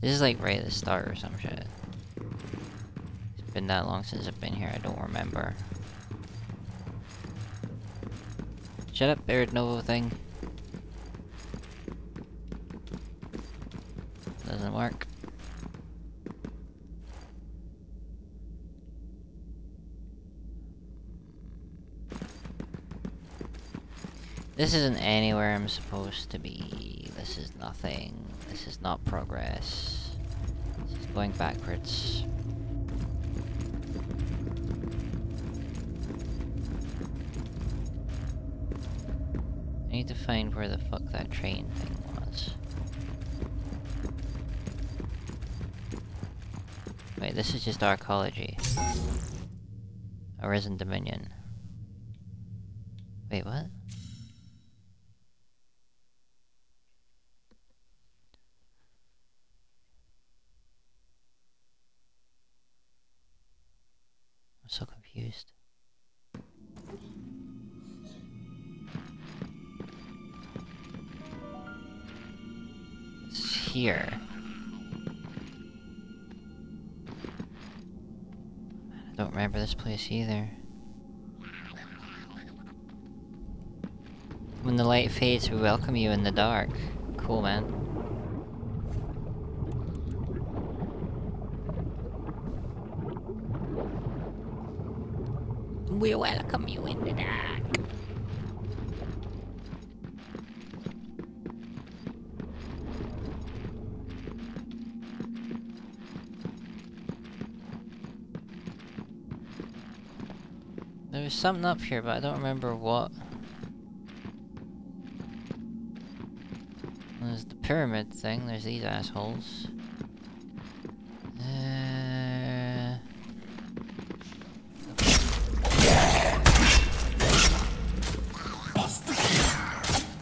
Speaker 1: This is like right at the start or some shit. Been that long since I've been here, I don't remember. Shut up, Irid Novo thing. Doesn't work. This isn't anywhere I'm supposed to be. This is nothing. This is not progress. This is going backwards. To find where the fuck that train thing was. Wait, this is just arcology. Arisen Dominion. This either. When the light fades, we welcome you in the dark. Cool, man. We welcome you in There was something up here, but I don't remember what. There's the pyramid thing, there's these assholes. Uh...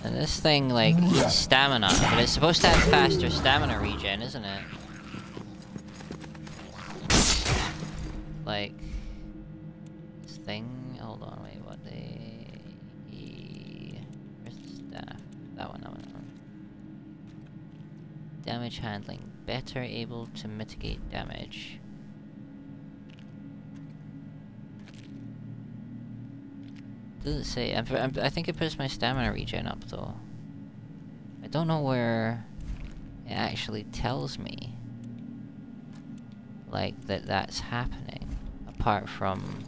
Speaker 1: And this thing, like, eats stamina, but it's supposed to have faster stamina regen, isn't it? Better able to mitigate damage. Doesn't say. I'm, I'm, I think it puts my stamina regen up though. I don't know where it actually tells me like that that's happening apart from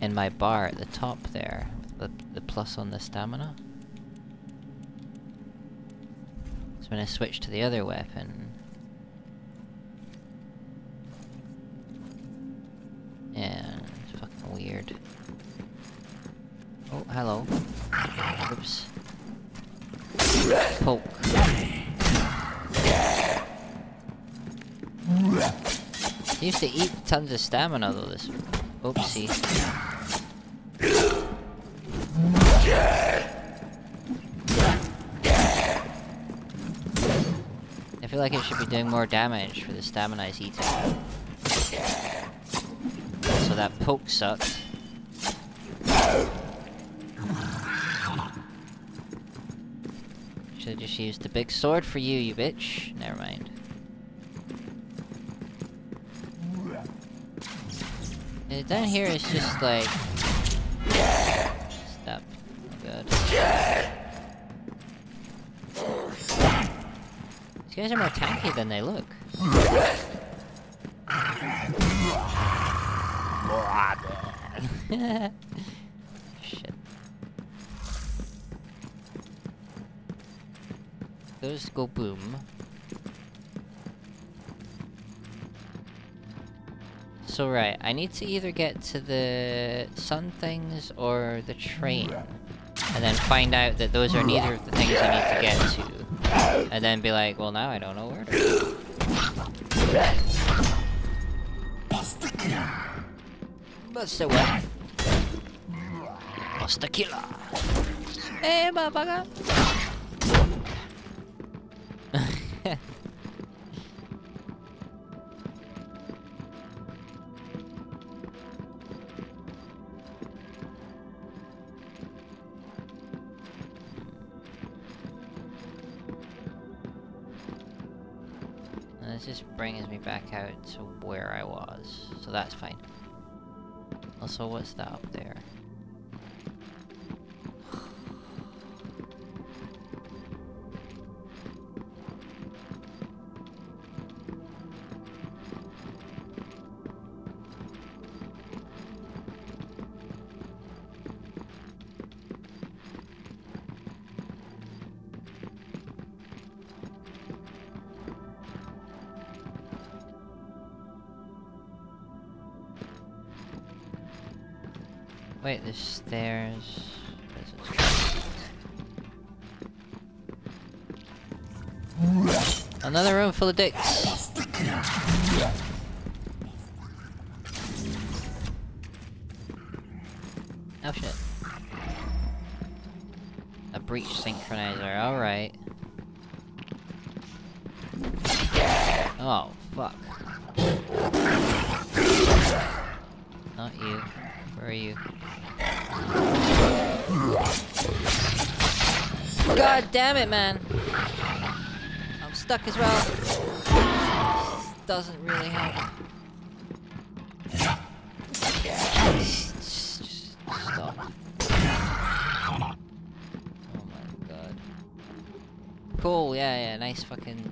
Speaker 1: in my bar at the top there the, the plus on the stamina so when I switch to the other weapon. Yeah it's fucking weird. Oh hello. Oops. Poke. Used to eat tons of stamina though this oopsie. Like it should be doing more damage for the stamina he's eating. So that poke sucks. Should've just used the big sword for you, you bitch. Never mind. And down here is just like... guys are more tanky than they look. Shit. Those go boom. So right, I need to either get to the sun things or the train. And then find out that those are neither of the things I need to get to. And then be like, well now I don't know where to go. Buster what? Buster killer! Hey motherfucker! So that's fine. Also, what's that up there? Full of dicks. Oh shit. A breach synchronizer, alright. Oh, fuck. Not you. Where are you? God damn it, man! I'm stuck as well. Doesn't really help. Stop. Oh my god. Cool, yeah, yeah, nice fucking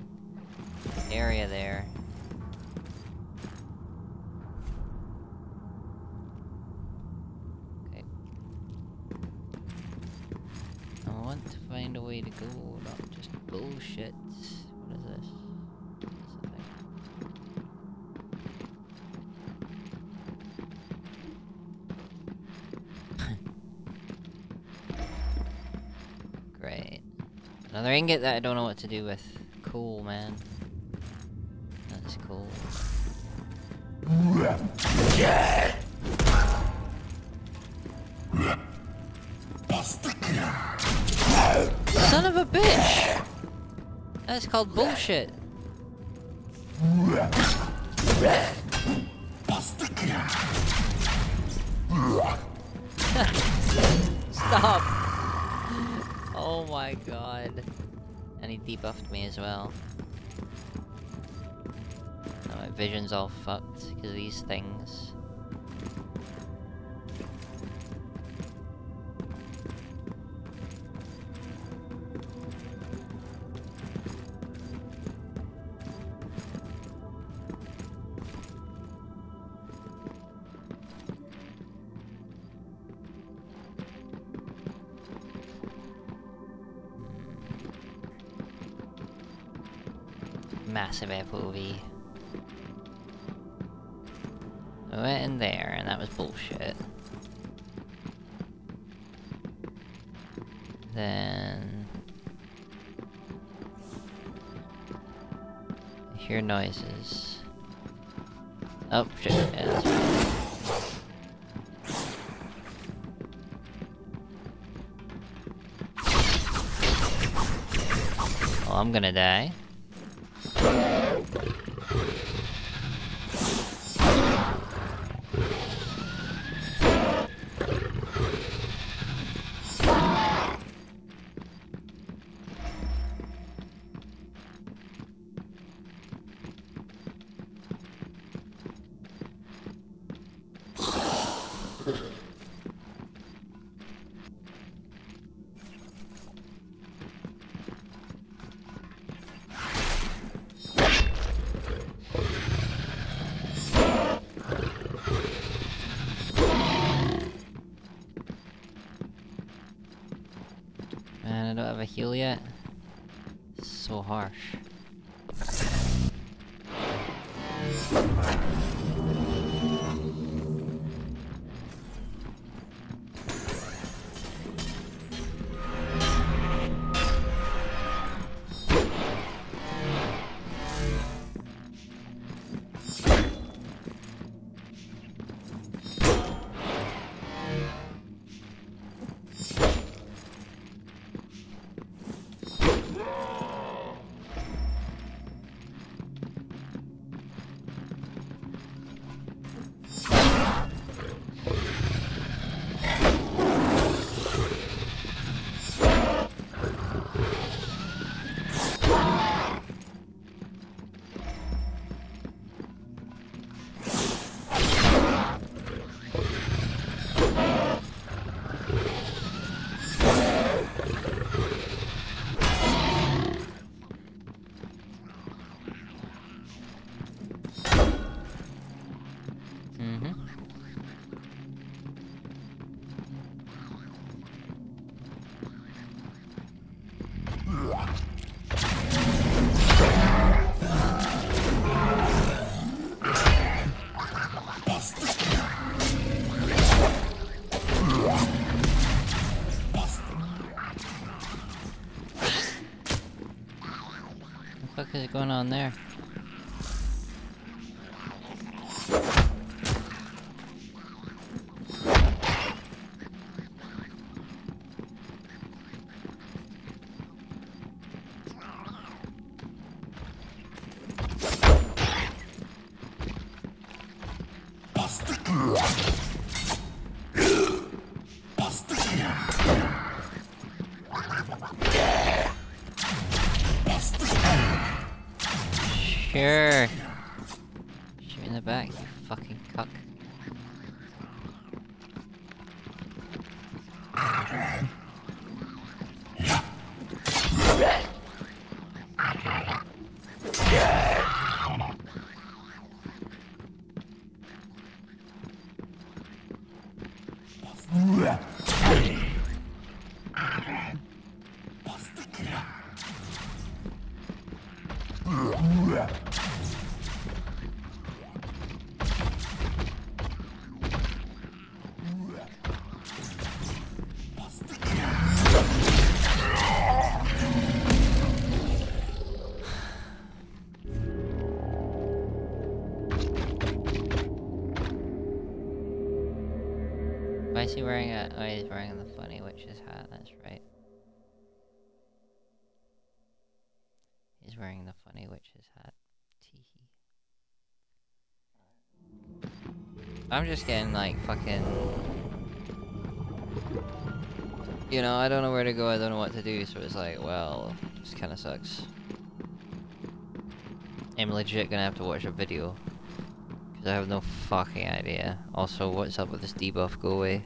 Speaker 1: area there. Okay. I want to find a way to go, not just bullshit. Another ingot that I don't know what to do with. Cool, man. That's cool. Son of a bitch! That's called bullshit. Stop! Oh my god. And he debuffed me as well. Now my vision's all fucked because of these things. Massive FOV. I went in there and that was bullshit. Then... I hear noises. Oh shit, yeah. Well, I'm gonna die. Going on there? he wearing a- oh he's wearing the funny witch's hat, that's right. He's wearing the funny witch's hat. Teehee. I'm just getting like fucking... You know, I don't know where to go, I don't know what to do, so it's like, well, this kinda sucks. I'm legit gonna have to watch a video. I have no fucking idea. Also, what's up with this debuff? Go away.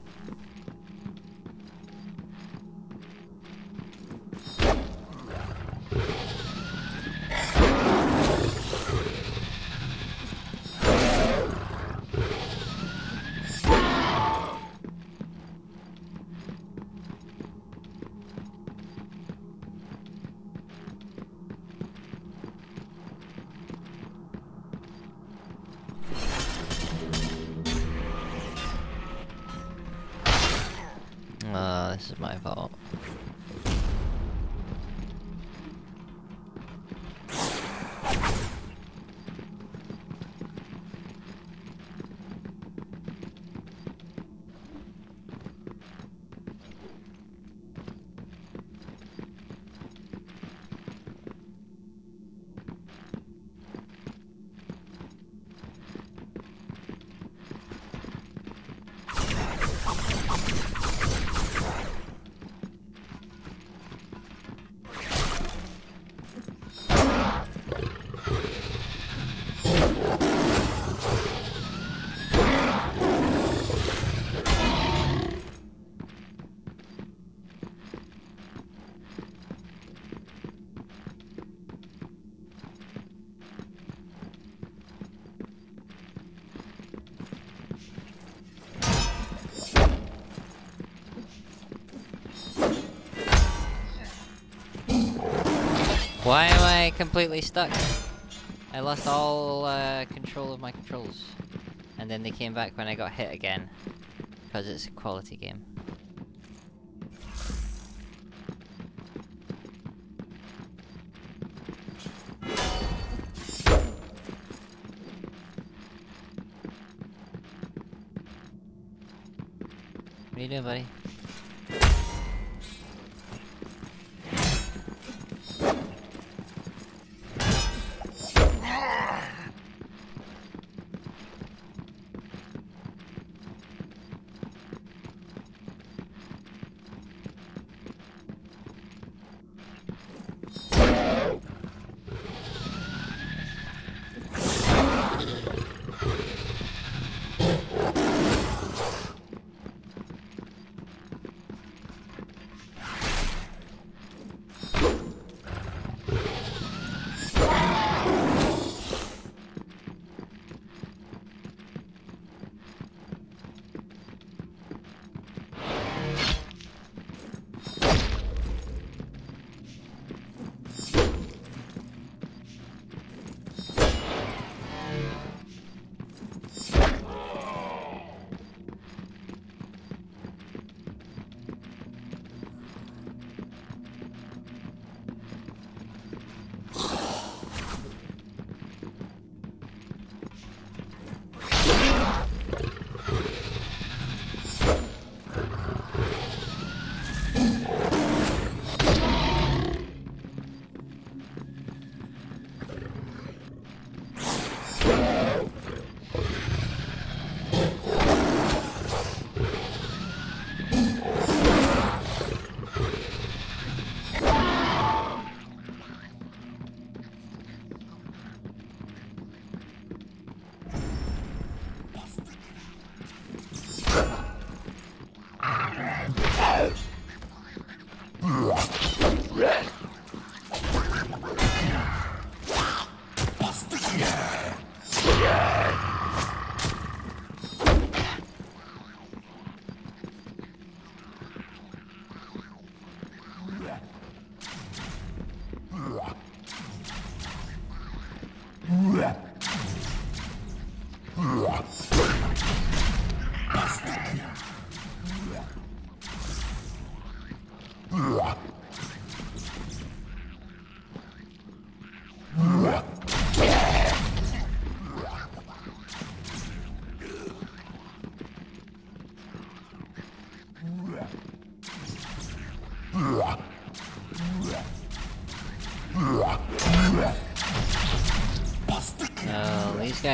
Speaker 1: I completely stuck? I lost all uh, control of my controls. And then they came back when I got hit again. Because it's a quality game. What are you doing, buddy?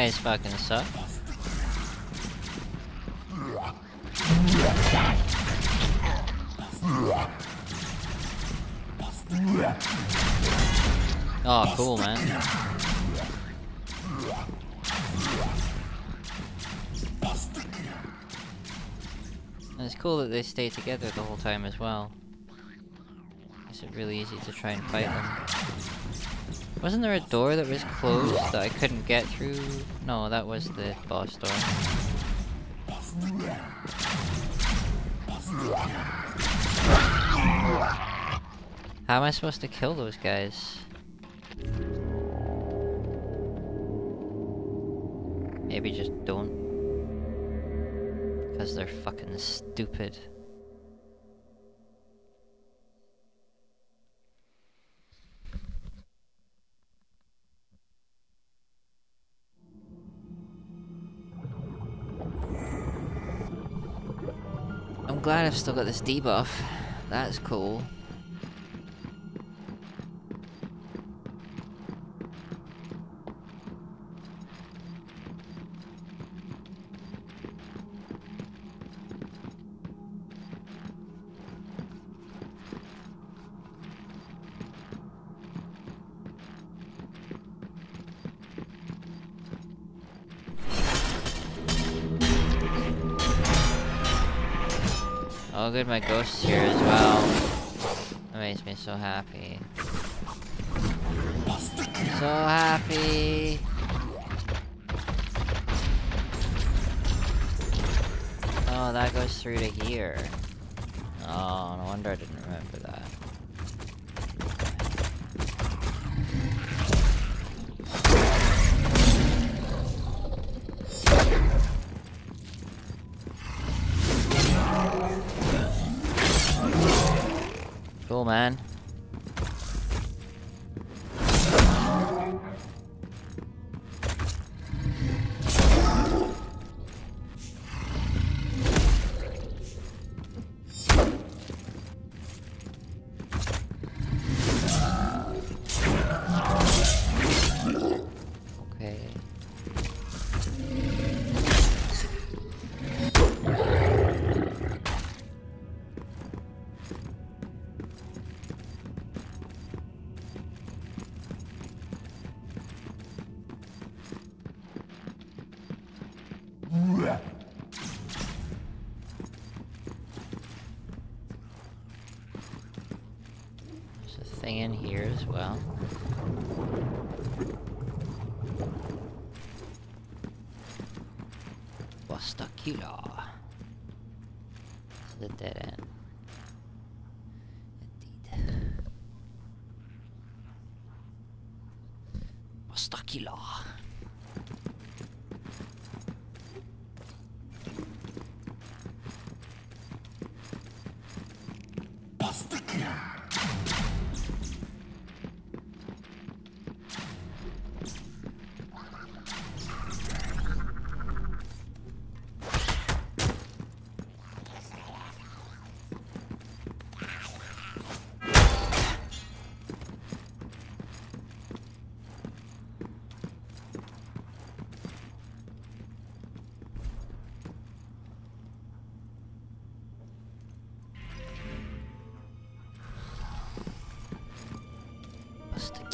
Speaker 1: Guys fucking suck. Oh, cool, man. And it's cool that they stay together the whole time as well. Makes it really easy to try and fight them. Wasn't there a door that was closed that I couldn't get through? No, that was the boss door. How am I supposed to kill those guys? Maybe just don't. Because they're fucking stupid. Glad I've still got this debuff. That's cool. Good, my ghost's here as well. That makes me so happy. So happy! Oh, that goes through to here. Oh, no wonder I didn't remember that. Cool,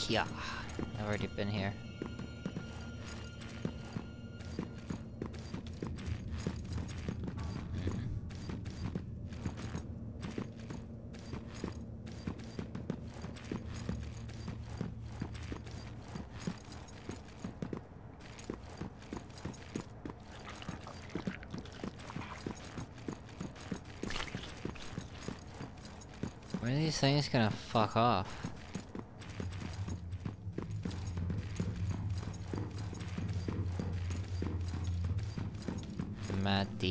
Speaker 1: Kia. I've already been here. When are these things gonna fuck off?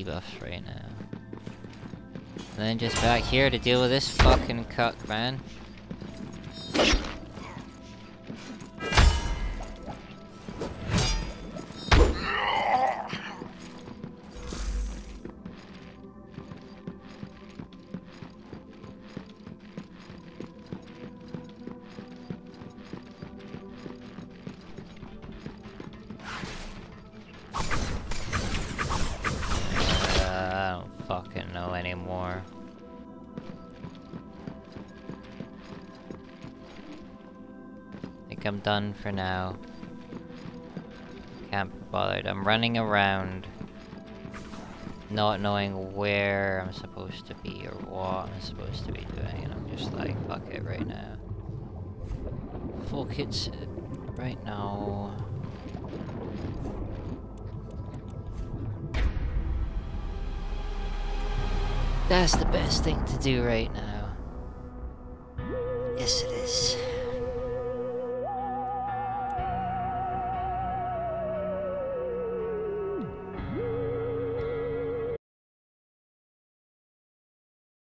Speaker 1: Mad debuffs right now. And then just back here to deal with this fucking cuck, man. Done for now. Can't be bothered. I'm running around, not knowing where I'm supposed to be or what I'm supposed to be doing, and I'm just like, fuck it right now. Fuck it right now. That's the best thing to do right now.